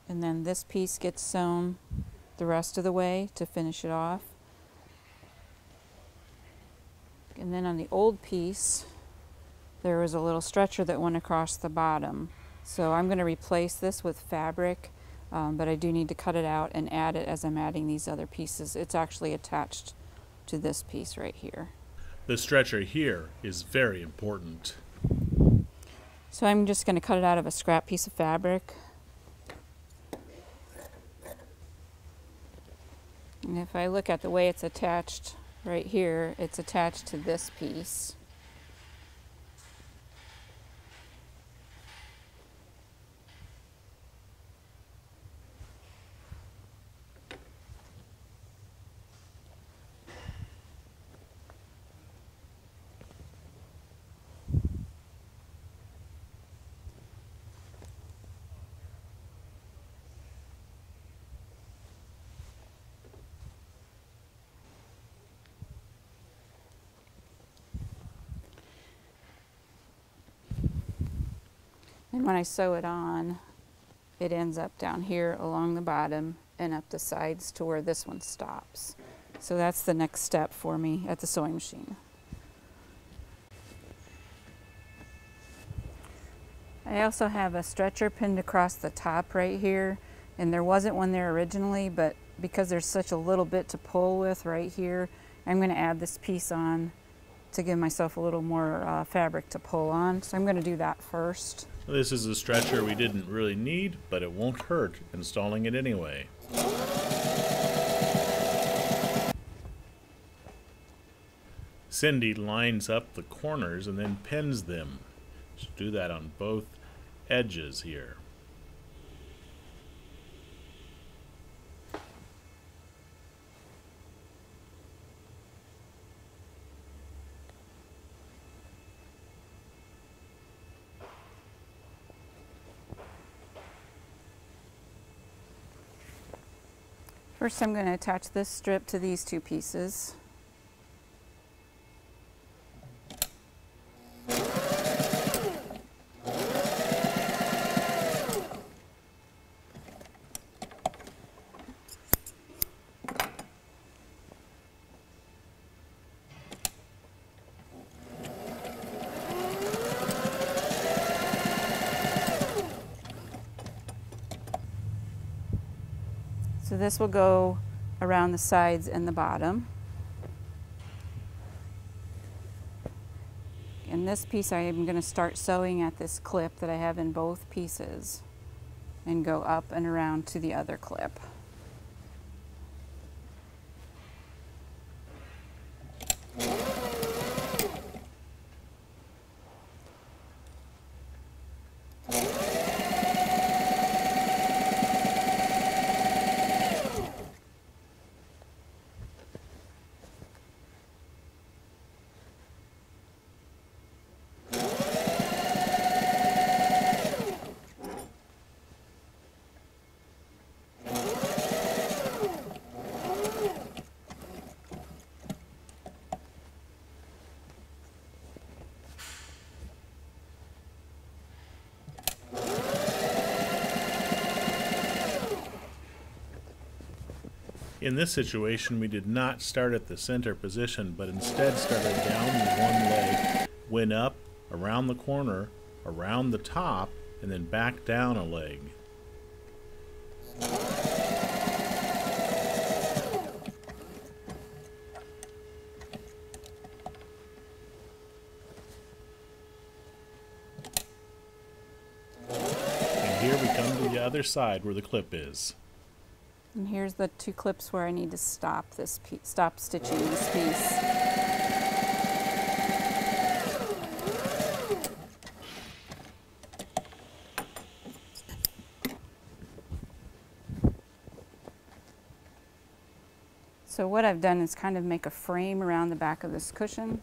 And then this piece gets sewn the rest of the way to finish it off. And then on the old piece, there was a little stretcher that went across the bottom. So I'm going to replace this with fabric, um, but I do need to cut it out and add it as I'm adding these other pieces. It's actually attached to this piece right here. The stretcher here is very important. So I'm just going to cut it out of a scrap piece of fabric. And if I look at the way it's attached right here, it's attached to this piece. And when I sew it on, it ends up down here along the bottom and up the sides to where this one stops. So that's the next step for me at the sewing machine. I also have a stretcher pinned across the top right here And there wasn't one there originally, but because there's such a little bit to pull with right here, I'm going to add this piece on to give myself a little more uh, fabric to pull on. So I'm going to do that first. This is a stretcher we didn't really need, but it won't hurt installing it anyway. Cindy lines up the corners and then pins them. Just do that on both edges here. First I'm going to attach this strip to these two pieces. This will go around the sides and the bottom. And this piece I am going to start sewing at this clip that I have in both pieces and go up and around to the other clip. In this situation, we did not start at the center position, but instead started down one leg, went up, around the corner, around the top, and then back down a leg. And here we come to the other side where the clip is. And here's the two clips where I need to stop this piece, stop stitching this piece. So what I've done is kind of make a frame around the back of this cushion.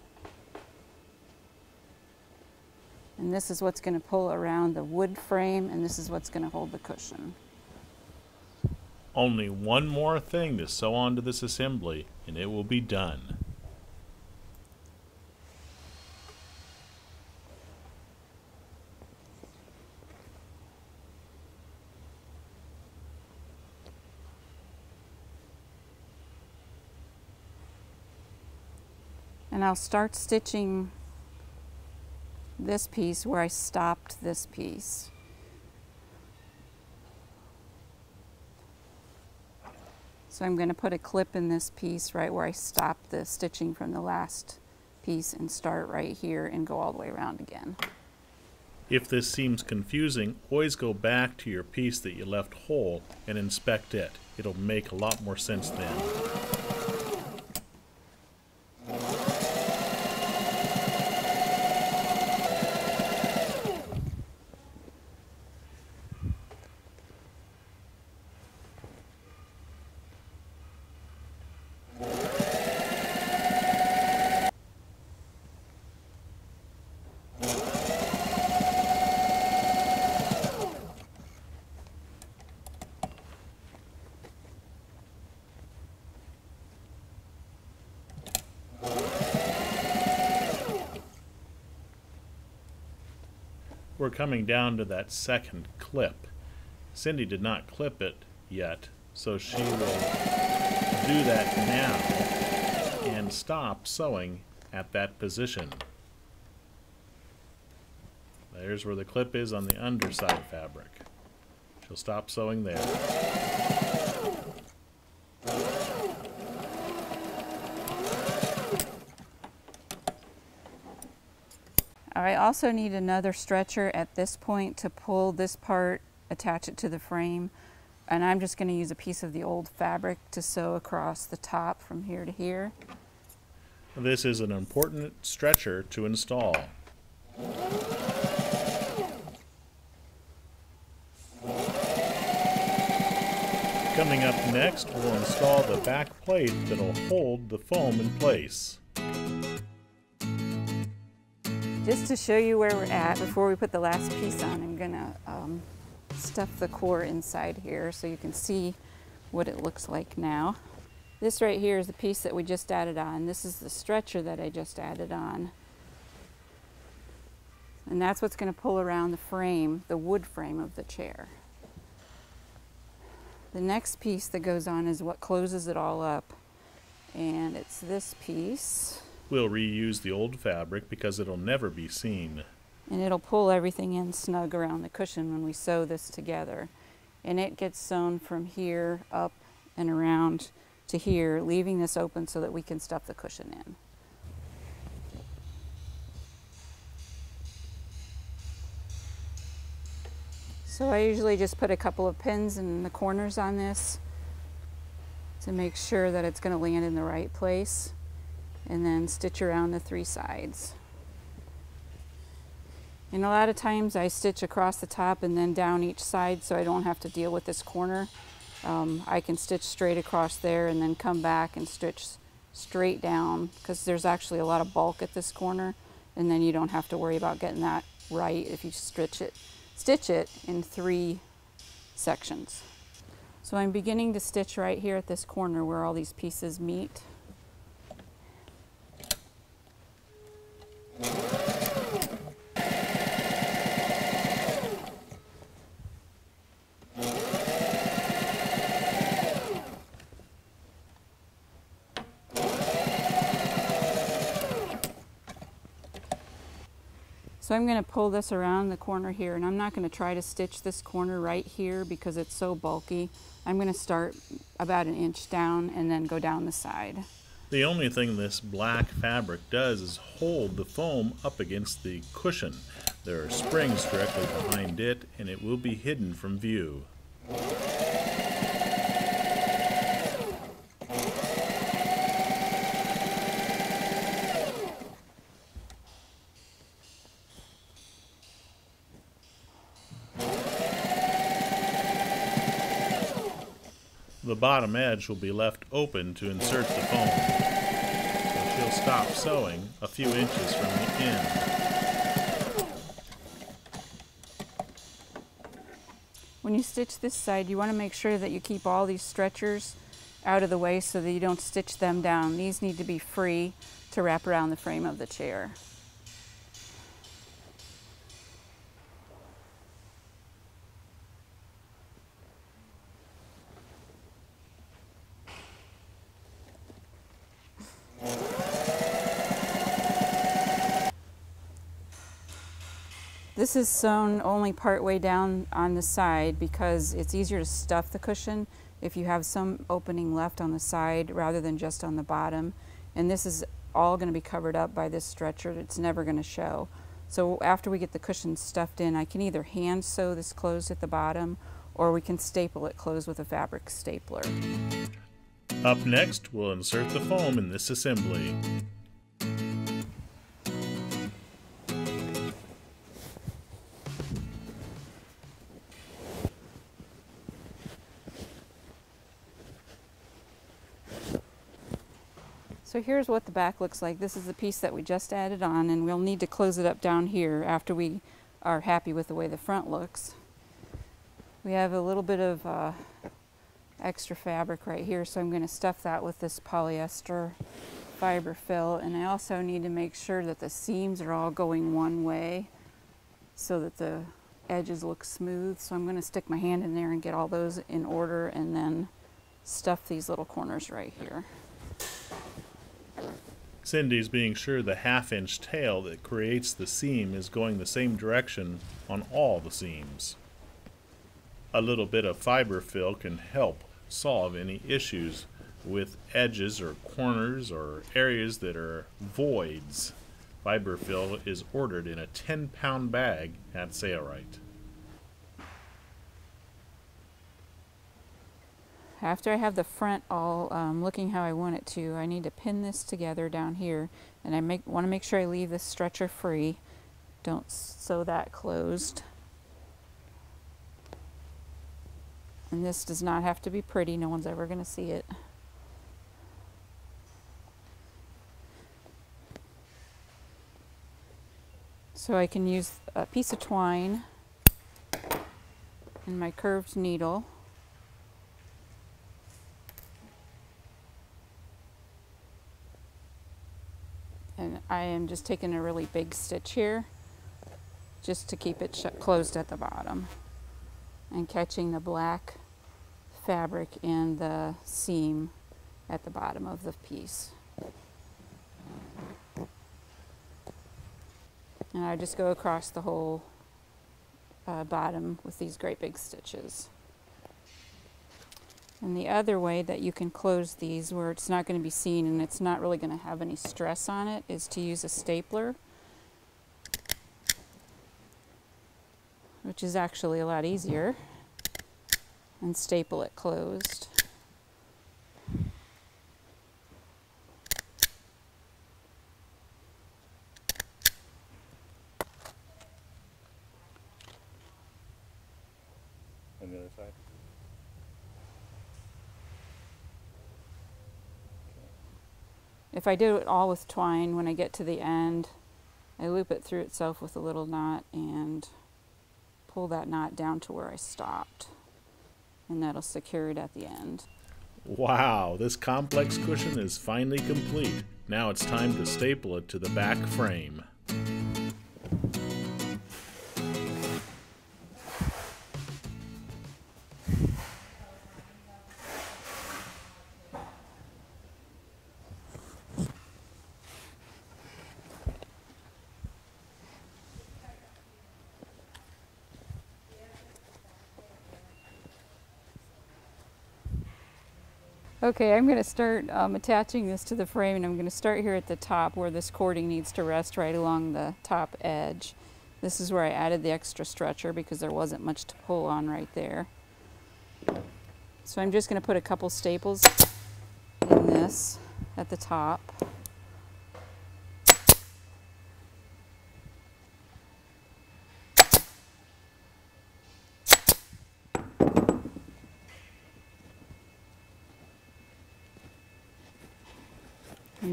And this is what's going to pull around the wood frame and this is what's going to hold the cushion. Only one more thing to sew onto this assembly and it will be done. And I'll start stitching this piece where I stopped this piece. So I'm going to put a clip in this piece right where I stopped the stitching from the last piece and start right here and go all the way around again. If this seems confusing, always go back to your piece that you left whole and inspect it. It'll make a lot more sense then. We're coming down to that second clip. Cindy did not clip it yet, so she will do that now and stop sewing at that position. There's where the clip is on the underside fabric. She'll stop sewing there. I also need another stretcher at this point to pull this part, attach it to the frame. And I'm just going to use a piece of the old fabric to sew across the top from here to here. This is an important stretcher to install. Coming up next, we'll install the back plate that'll hold the foam in place. Just to show you where we're at, before we put the last piece on, I'm gonna um, stuff the core inside here so you can see what it looks like now. This right here is the piece that we just added on. This is the stretcher that I just added on. And that's what's gonna pull around the frame, the wood frame of the chair. The next piece that goes on is what closes it all up. And it's this piece. We'll reuse the old fabric because it'll never be seen. And it'll pull everything in snug around the cushion when we sew this together. And it gets sewn from here up and around to here, leaving this open so that we can stuff the cushion in. So I usually just put a couple of pins in the corners on this to make sure that it's going to land in the right place and then stitch around the three sides. And a lot of times I stitch across the top and then down each side so I don't have to deal with this corner. Um, I can stitch straight across there and then come back and stitch straight down because there's actually a lot of bulk at this corner and then you don't have to worry about getting that right if you stitch it, stitch it in three sections. So I'm beginning to stitch right here at this corner where all these pieces meet. So I'm going to pull this around the corner here and I'm not going to try to stitch this corner right here because it's so bulky. I'm going to start about an inch down and then go down the side. The only thing this black fabric does is hold the foam up against the cushion. There are springs directly behind it and it will be hidden from view. The bottom edge will be left open to insert the foam. So she'll stop sewing a few inches from the end. When you stitch this side, you want to make sure that you keep all these stretchers out of the way so that you don't stitch them down. These need to be free to wrap around the frame of the chair. This is sewn only part way down on the side because it's easier to stuff the cushion if you have some opening left on the side rather than just on the bottom. And this is all going to be covered up by this stretcher. It's never going to show. So after we get the cushion stuffed in, I can either hand sew this closed at the bottom or we can staple it closed with a fabric stapler. Up next, we'll insert the foam in this assembly. So here's what the back looks like. This is the piece that we just added on and we'll need to close it up down here after we are happy with the way the front looks. We have a little bit of uh, extra fabric right here so I'm going to stuff that with this polyester fiber fill and I also need to make sure that the seams are all going one way so that the edges look smooth. So I'm going to stick my hand in there and get all those in order and then stuff these little corners right here. Cindy's being sure the half inch tail that creates the seam is going the same direction on all the seams. A little bit of fiber fill can help solve any issues with edges or corners or areas that are voids. Fiberfill is ordered in a 10 pound bag at Sailrite. After I have the front all um, looking how I want it to, I need to pin this together down here and I make want to make sure I leave this stretcher free. Don't sew that closed. And this does not have to be pretty, no one's ever going to see it. So I can use a piece of twine and my curved needle. And I am just taking a really big stitch here just to keep it closed at the bottom and catching the black fabric in the seam at the bottom of the piece. And I just go across the whole uh, bottom with these great big stitches. And the other way that you can close these where it's not going to be seen and it's not really going to have any stress on it is to use a stapler. Which is actually a lot easier. And staple it closed. on the other side? If I do it all with twine, when I get to the end, I loop it through itself with a little knot and pull that knot down to where I stopped. And that'll secure it at the end. Wow, this complex cushion is finally complete. Now it's time to staple it to the back frame. Okay, I'm going to start um, attaching this to the frame and I'm going to start here at the top where this cording needs to rest right along the top edge. This is where I added the extra stretcher because there wasn't much to pull on right there. So I'm just going to put a couple staples in this at the top.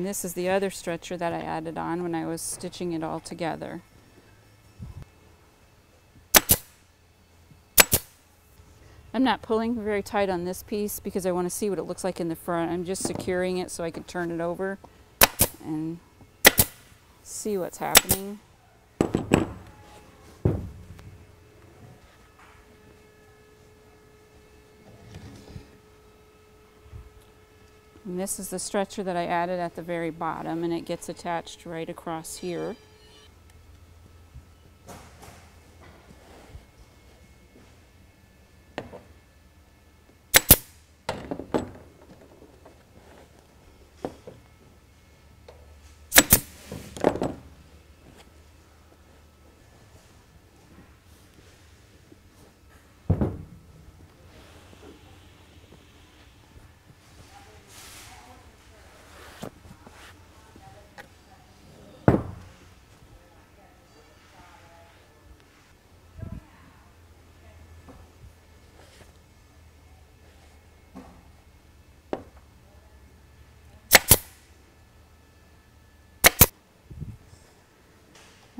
And this is the other stretcher that I added on when I was stitching it all together. I'm not pulling very tight on this piece because I want to see what it looks like in the front. I'm just securing it so I can turn it over and see what's happening. This is the stretcher that I added at the very bottom and it gets attached right across here.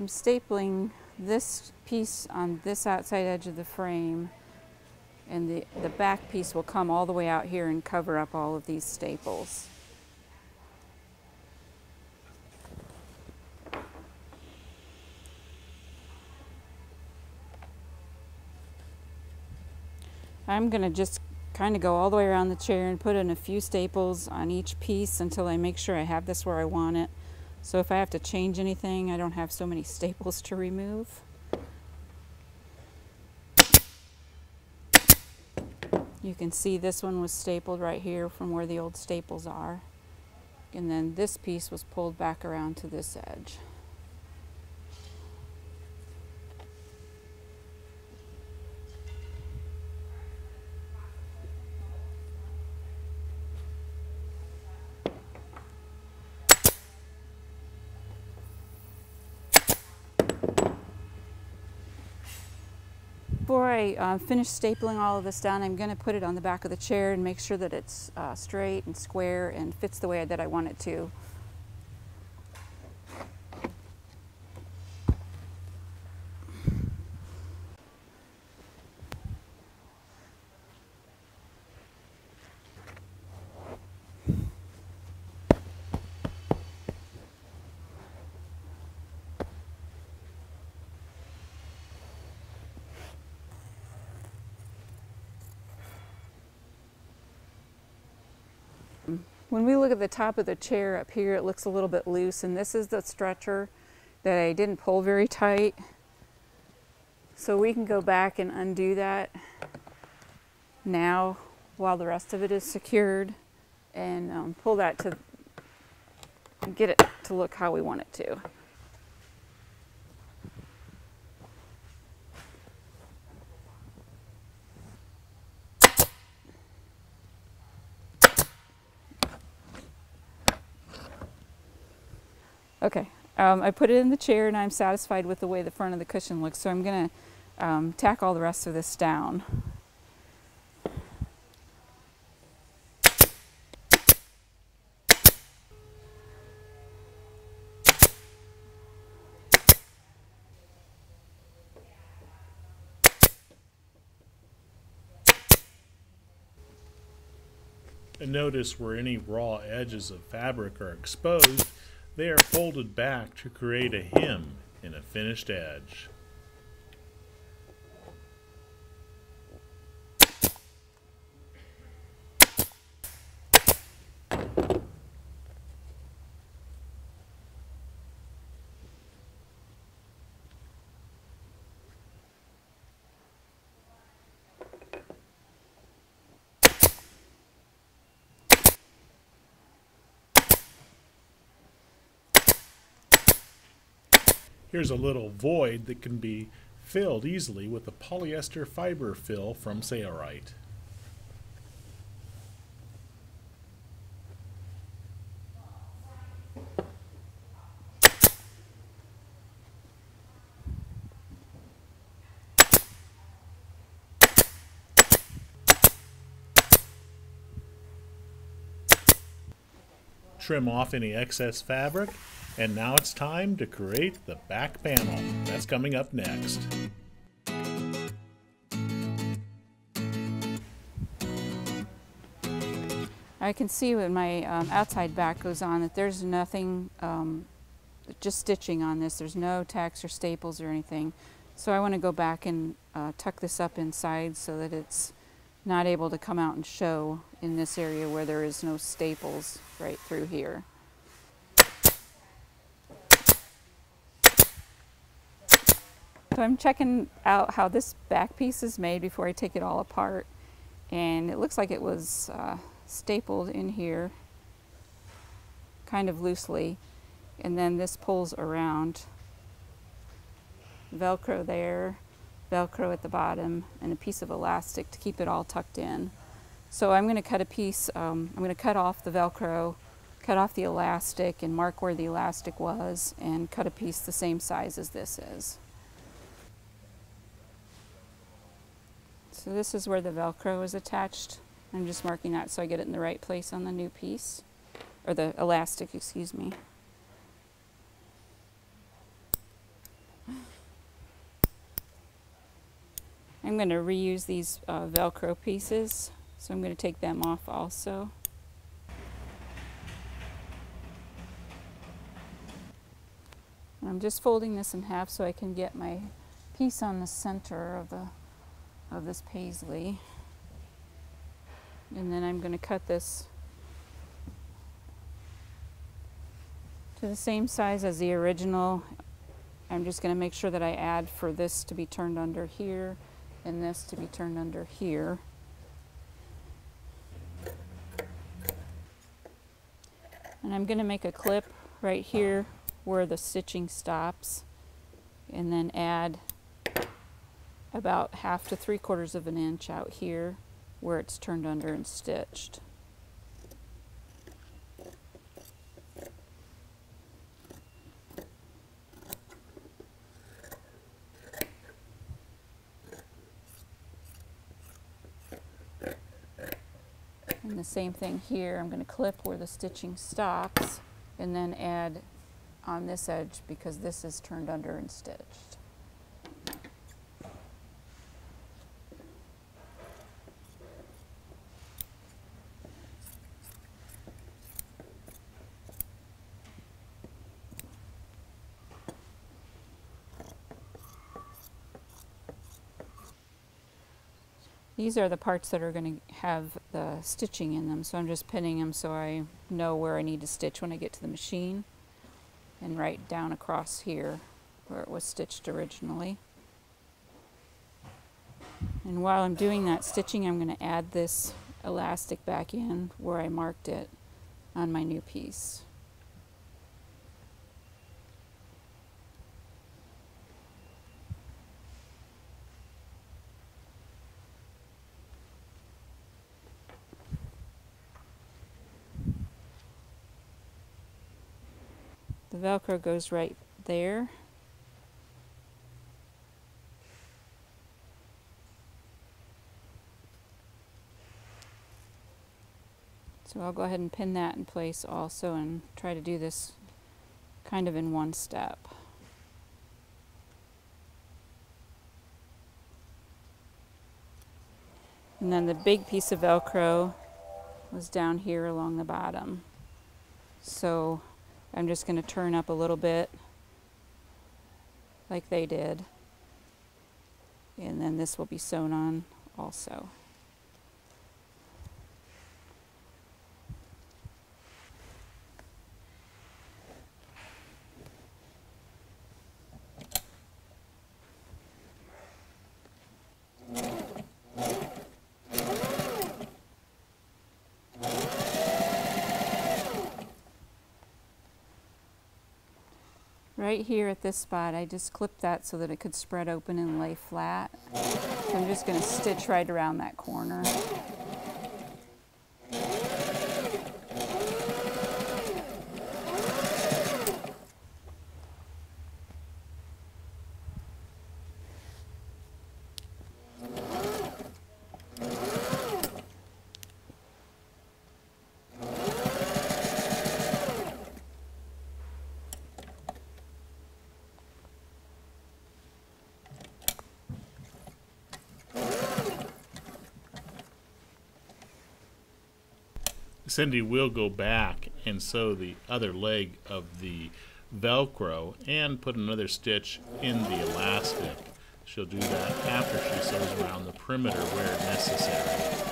I'm stapling this piece on this outside edge of the frame and the, the back piece will come all the way out here and cover up all of these staples. I'm going to just kind of go all the way around the chair and put in a few staples on each piece until I make sure I have this where I want it. So if I have to change anything, I don't have so many staples to remove. You can see this one was stapled right here from where the old staples are. And then this piece was pulled back around to this edge. Before I uh, finish stapling all of this down, I'm going to put it on the back of the chair and make sure that it's uh, straight and square and fits the way that I want it to. When we look at the top of the chair up here, it looks a little bit loose, and this is the stretcher that I didn't pull very tight. So we can go back and undo that now while the rest of it is secured and um, pull that to get it to look how we want it to. Okay, um, I put it in the chair and I'm satisfied with the way the front of the cushion looks, so I'm going to um, tack all the rest of this down. And notice where any raw edges of fabric are exposed, they are folded back to create a hem in a finished edge. Here's a little void that can be filled easily with a polyester fiber fill from Sailrite. Trim off any excess fabric and now it's time to create the back panel. That's coming up next. I can see when my um, outside back goes on that there's nothing, um, just stitching on this. There's no tacks or staples or anything. So I want to go back and uh, tuck this up inside so that it's not able to come out and show in this area where there is no staples right through here. I'm checking out how this back piece is made before I take it all apart. And it looks like it was uh, stapled in here kind of loosely. And then this pulls around. Velcro there, Velcro at the bottom, and a piece of elastic to keep it all tucked in. So I'm going to cut a piece, um, I'm going to cut off the Velcro, cut off the elastic and mark where the elastic was and cut a piece the same size as this is. So this is where the Velcro is attached. I'm just marking that so I get it in the right place on the new piece, or the elastic, excuse me. I'm going to reuse these uh, Velcro pieces, so I'm going to take them off also. I'm just folding this in half so I can get my piece on the center of the of this paisley. And then I'm going to cut this to the same size as the original. I'm just going to make sure that I add for this to be turned under here and this to be turned under here. And I'm going to make a clip right here where the stitching stops and then add about half to three quarters of an inch out here where it's turned under and stitched. And the same thing here, I'm going to clip where the stitching stops and then add on this edge because this is turned under and stitched. These are the parts that are going to have the stitching in them, so I'm just pinning them so I know where I need to stitch when I get to the machine and right down across here where it was stitched originally. And while I'm doing that stitching, I'm going to add this elastic back in where I marked it on my new piece. Velcro goes right there. So I'll go ahead and pin that in place also and try to do this kind of in one step. And then the big piece of Velcro was down here along the bottom. So I'm just going to turn up a little bit like they did. And then this will be sewn on also. Right here at this spot, I just clipped that so that it could spread open and lay flat. So I'm just going to stitch right around that corner. Cindy will go back and sew the other leg of the Velcro and put another stitch in the elastic. She'll do that after she sews around the perimeter where necessary.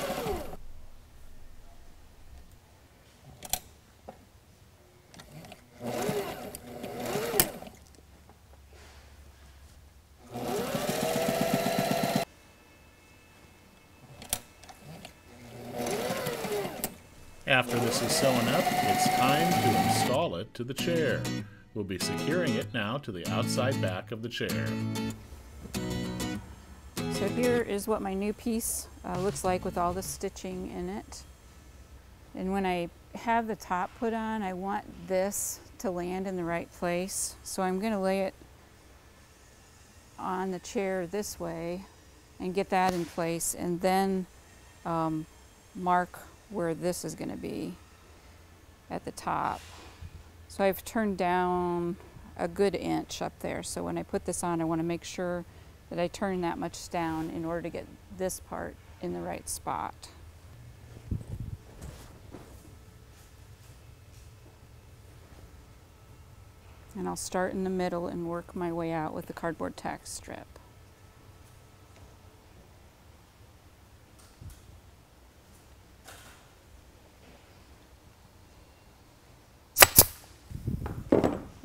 After this is sewn up, it's time to install it to the chair. We'll be securing it now to the outside back of the chair. So here is what my new piece uh, looks like with all the stitching in it. And when I have the top put on, I want this to land in the right place. So I'm going to lay it on the chair this way and get that in place and then um, mark where this is going to be at the top. So I've turned down a good inch up there. So when I put this on, I want to make sure that I turn that much down in order to get this part in the right spot. And I'll start in the middle and work my way out with the cardboard tack strip.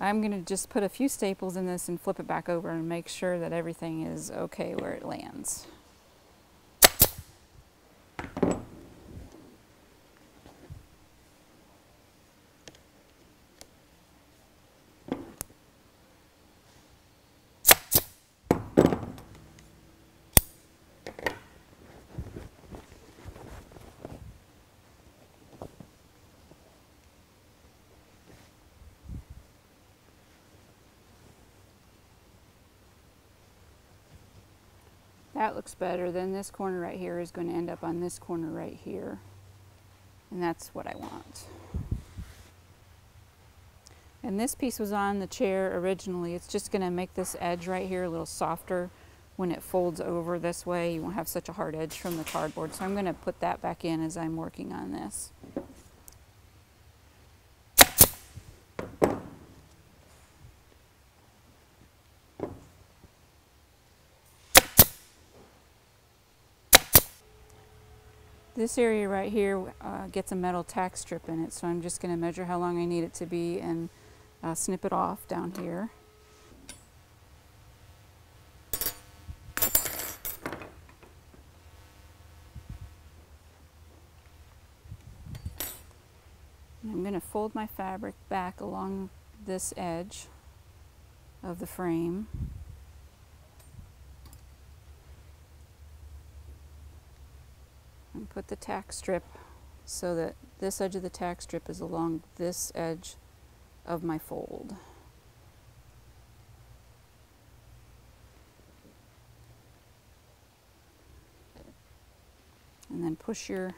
I'm going to just put a few staples in this and flip it back over and make sure that everything is okay where it lands. That looks better. Then this corner right here is going to end up on this corner right here. And that's what I want. And this piece was on the chair originally. It's just going to make this edge right here a little softer when it folds over this way. You won't have such a hard edge from the cardboard. So I'm going to put that back in as I'm working on this. This area right here uh, gets a metal tack strip in it, so I'm just going to measure how long I need it to be and uh, snip it off down here. And I'm going to fold my fabric back along this edge of the frame. Put the tack strip so that this edge of the tack strip is along this edge of my fold. And then push your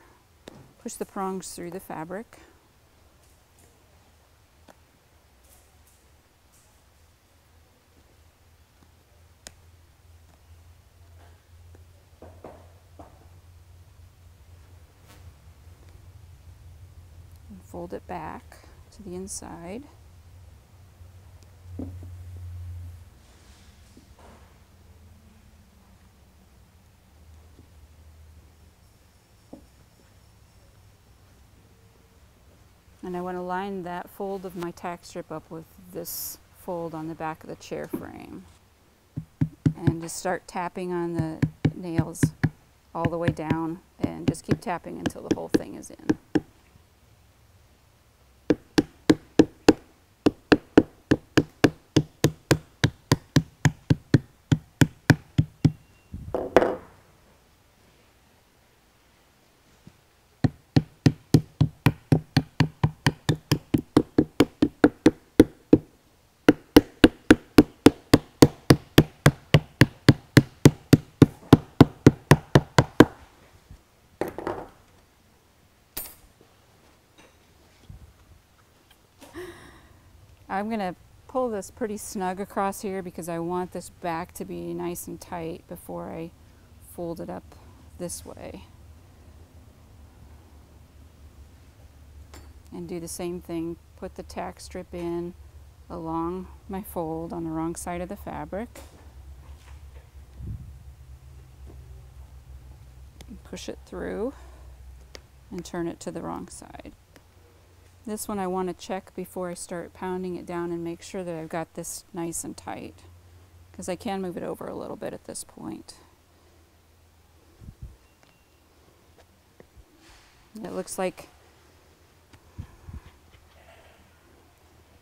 push the prongs through the fabric. Fold it back to the inside. And I want to line that fold of my tack strip up with this fold on the back of the chair frame. And just start tapping on the nails all the way down and just keep tapping until the whole thing is in. I'm going to pull this pretty snug across here because I want this back to be nice and tight before I fold it up this way. And do the same thing, put the tack strip in along my fold on the wrong side of the fabric. Push it through and turn it to the wrong side. This one I want to check before I start pounding it down and make sure that I've got this nice and tight because I can move it over a little bit at this point. It looks like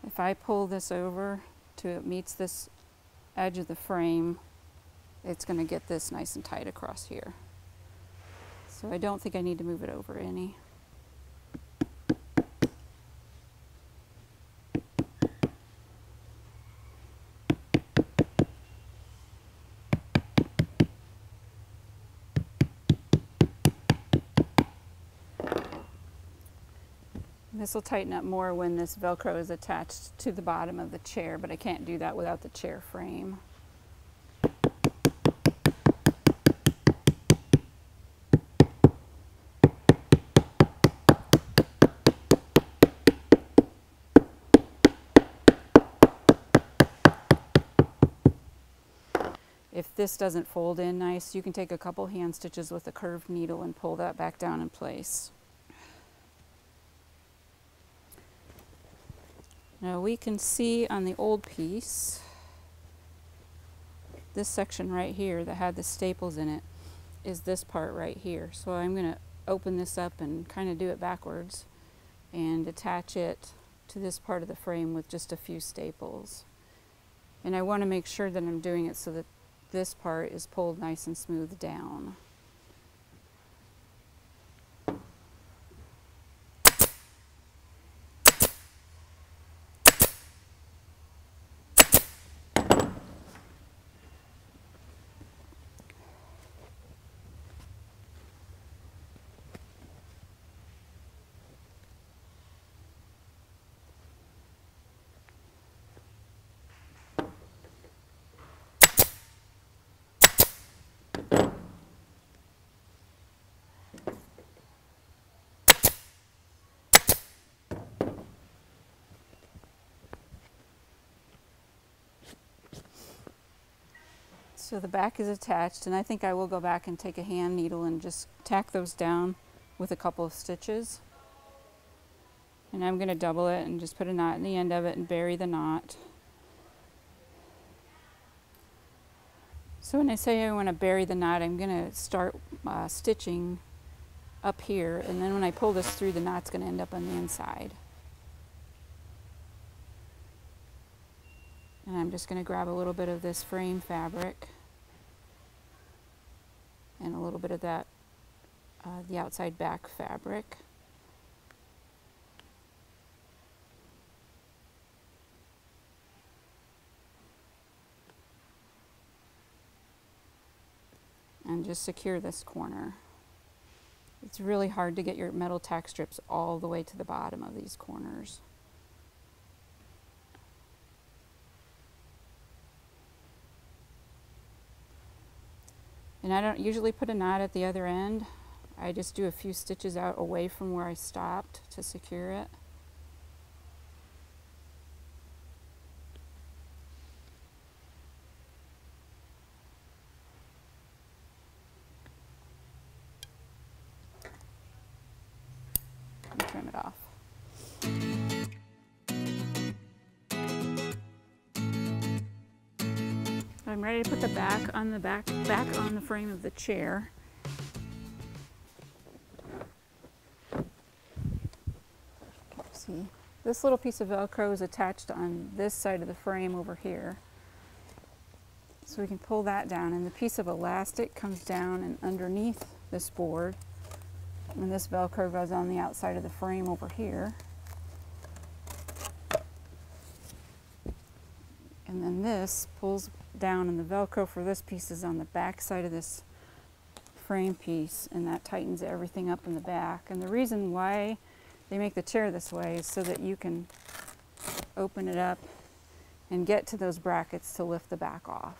if I pull this over to it meets this edge of the frame, it's going to get this nice and tight across here. So I don't think I need to move it over any. This will tighten up more when this Velcro is attached to the bottom of the chair, but I can't do that without the chair frame. If this doesn't fold in nice, you can take a couple hand stitches with a curved needle and pull that back down in place. Now we can see on the old piece, this section right here that had the staples in it is this part right here. So I'm going to open this up and kind of do it backwards and attach it to this part of the frame with just a few staples. And I want to make sure that I'm doing it so that this part is pulled nice and smooth down. So the back is attached and I think I will go back and take a hand needle and just tack those down with a couple of stitches. And I'm going to double it and just put a knot in the end of it and bury the knot. So when I say I want to bury the knot, I'm going to start uh, stitching up here and then when I pull this through the knot's going to end up on the inside. And I'm just going to grab a little bit of this frame fabric and a little bit of that, uh, the outside back fabric. And just secure this corner. It's really hard to get your metal tack strips all the way to the bottom of these corners. And I don't usually put a knot at the other end. I just do a few stitches out away from where I stopped to secure it. On the back back on the frame of the chair. See, this little piece of Velcro is attached on this side of the frame over here. So we can pull that down and the piece of elastic comes down and underneath this board. And this Velcro goes on the outside of the frame over here. And then this pulls down and the Velcro for this piece is on the back side of this frame piece and that tightens everything up in the back. And the reason why they make the chair this way is so that you can open it up and get to those brackets to lift the back off.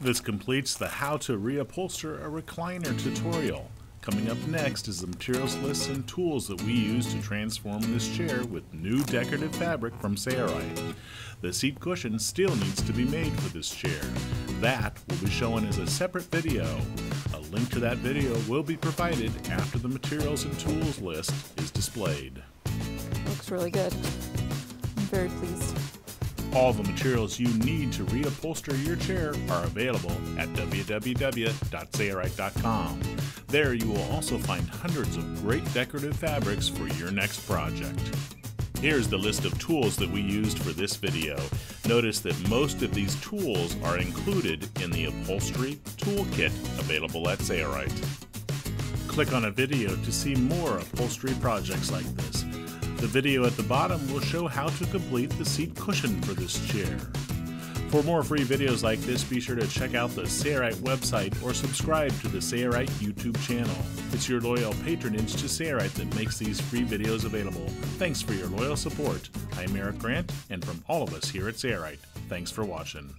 This completes the how to reupholster a recliner tutorial. Coming up next is the materials list and tools that we use to transform this chair with new decorative fabric from Sailrite. The seat cushion still needs to be made for this chair. That will be shown as a separate video. A link to that video will be provided after the materials and tools list is displayed. Looks really good. I'm very pleased. All the materials you need to reupholster your chair are available at www.sailrite.com. There you will also find hundreds of great decorative fabrics for your next project. Here's the list of tools that we used for this video. Notice that most of these tools are included in the upholstery toolkit available at Sailrite. Click on a video to see more upholstery projects like this. The video at the bottom will show how to complete the seat cushion for this chair. For more free videos like this, be sure to check out the Sailrite website or subscribe to the Sailrite YouTube channel. It's your loyal patronage to Sailrite that makes these free videos available. Thanks for your loyal support. I'm Eric Grant, and from all of us here at Sailrite, thanks for watching.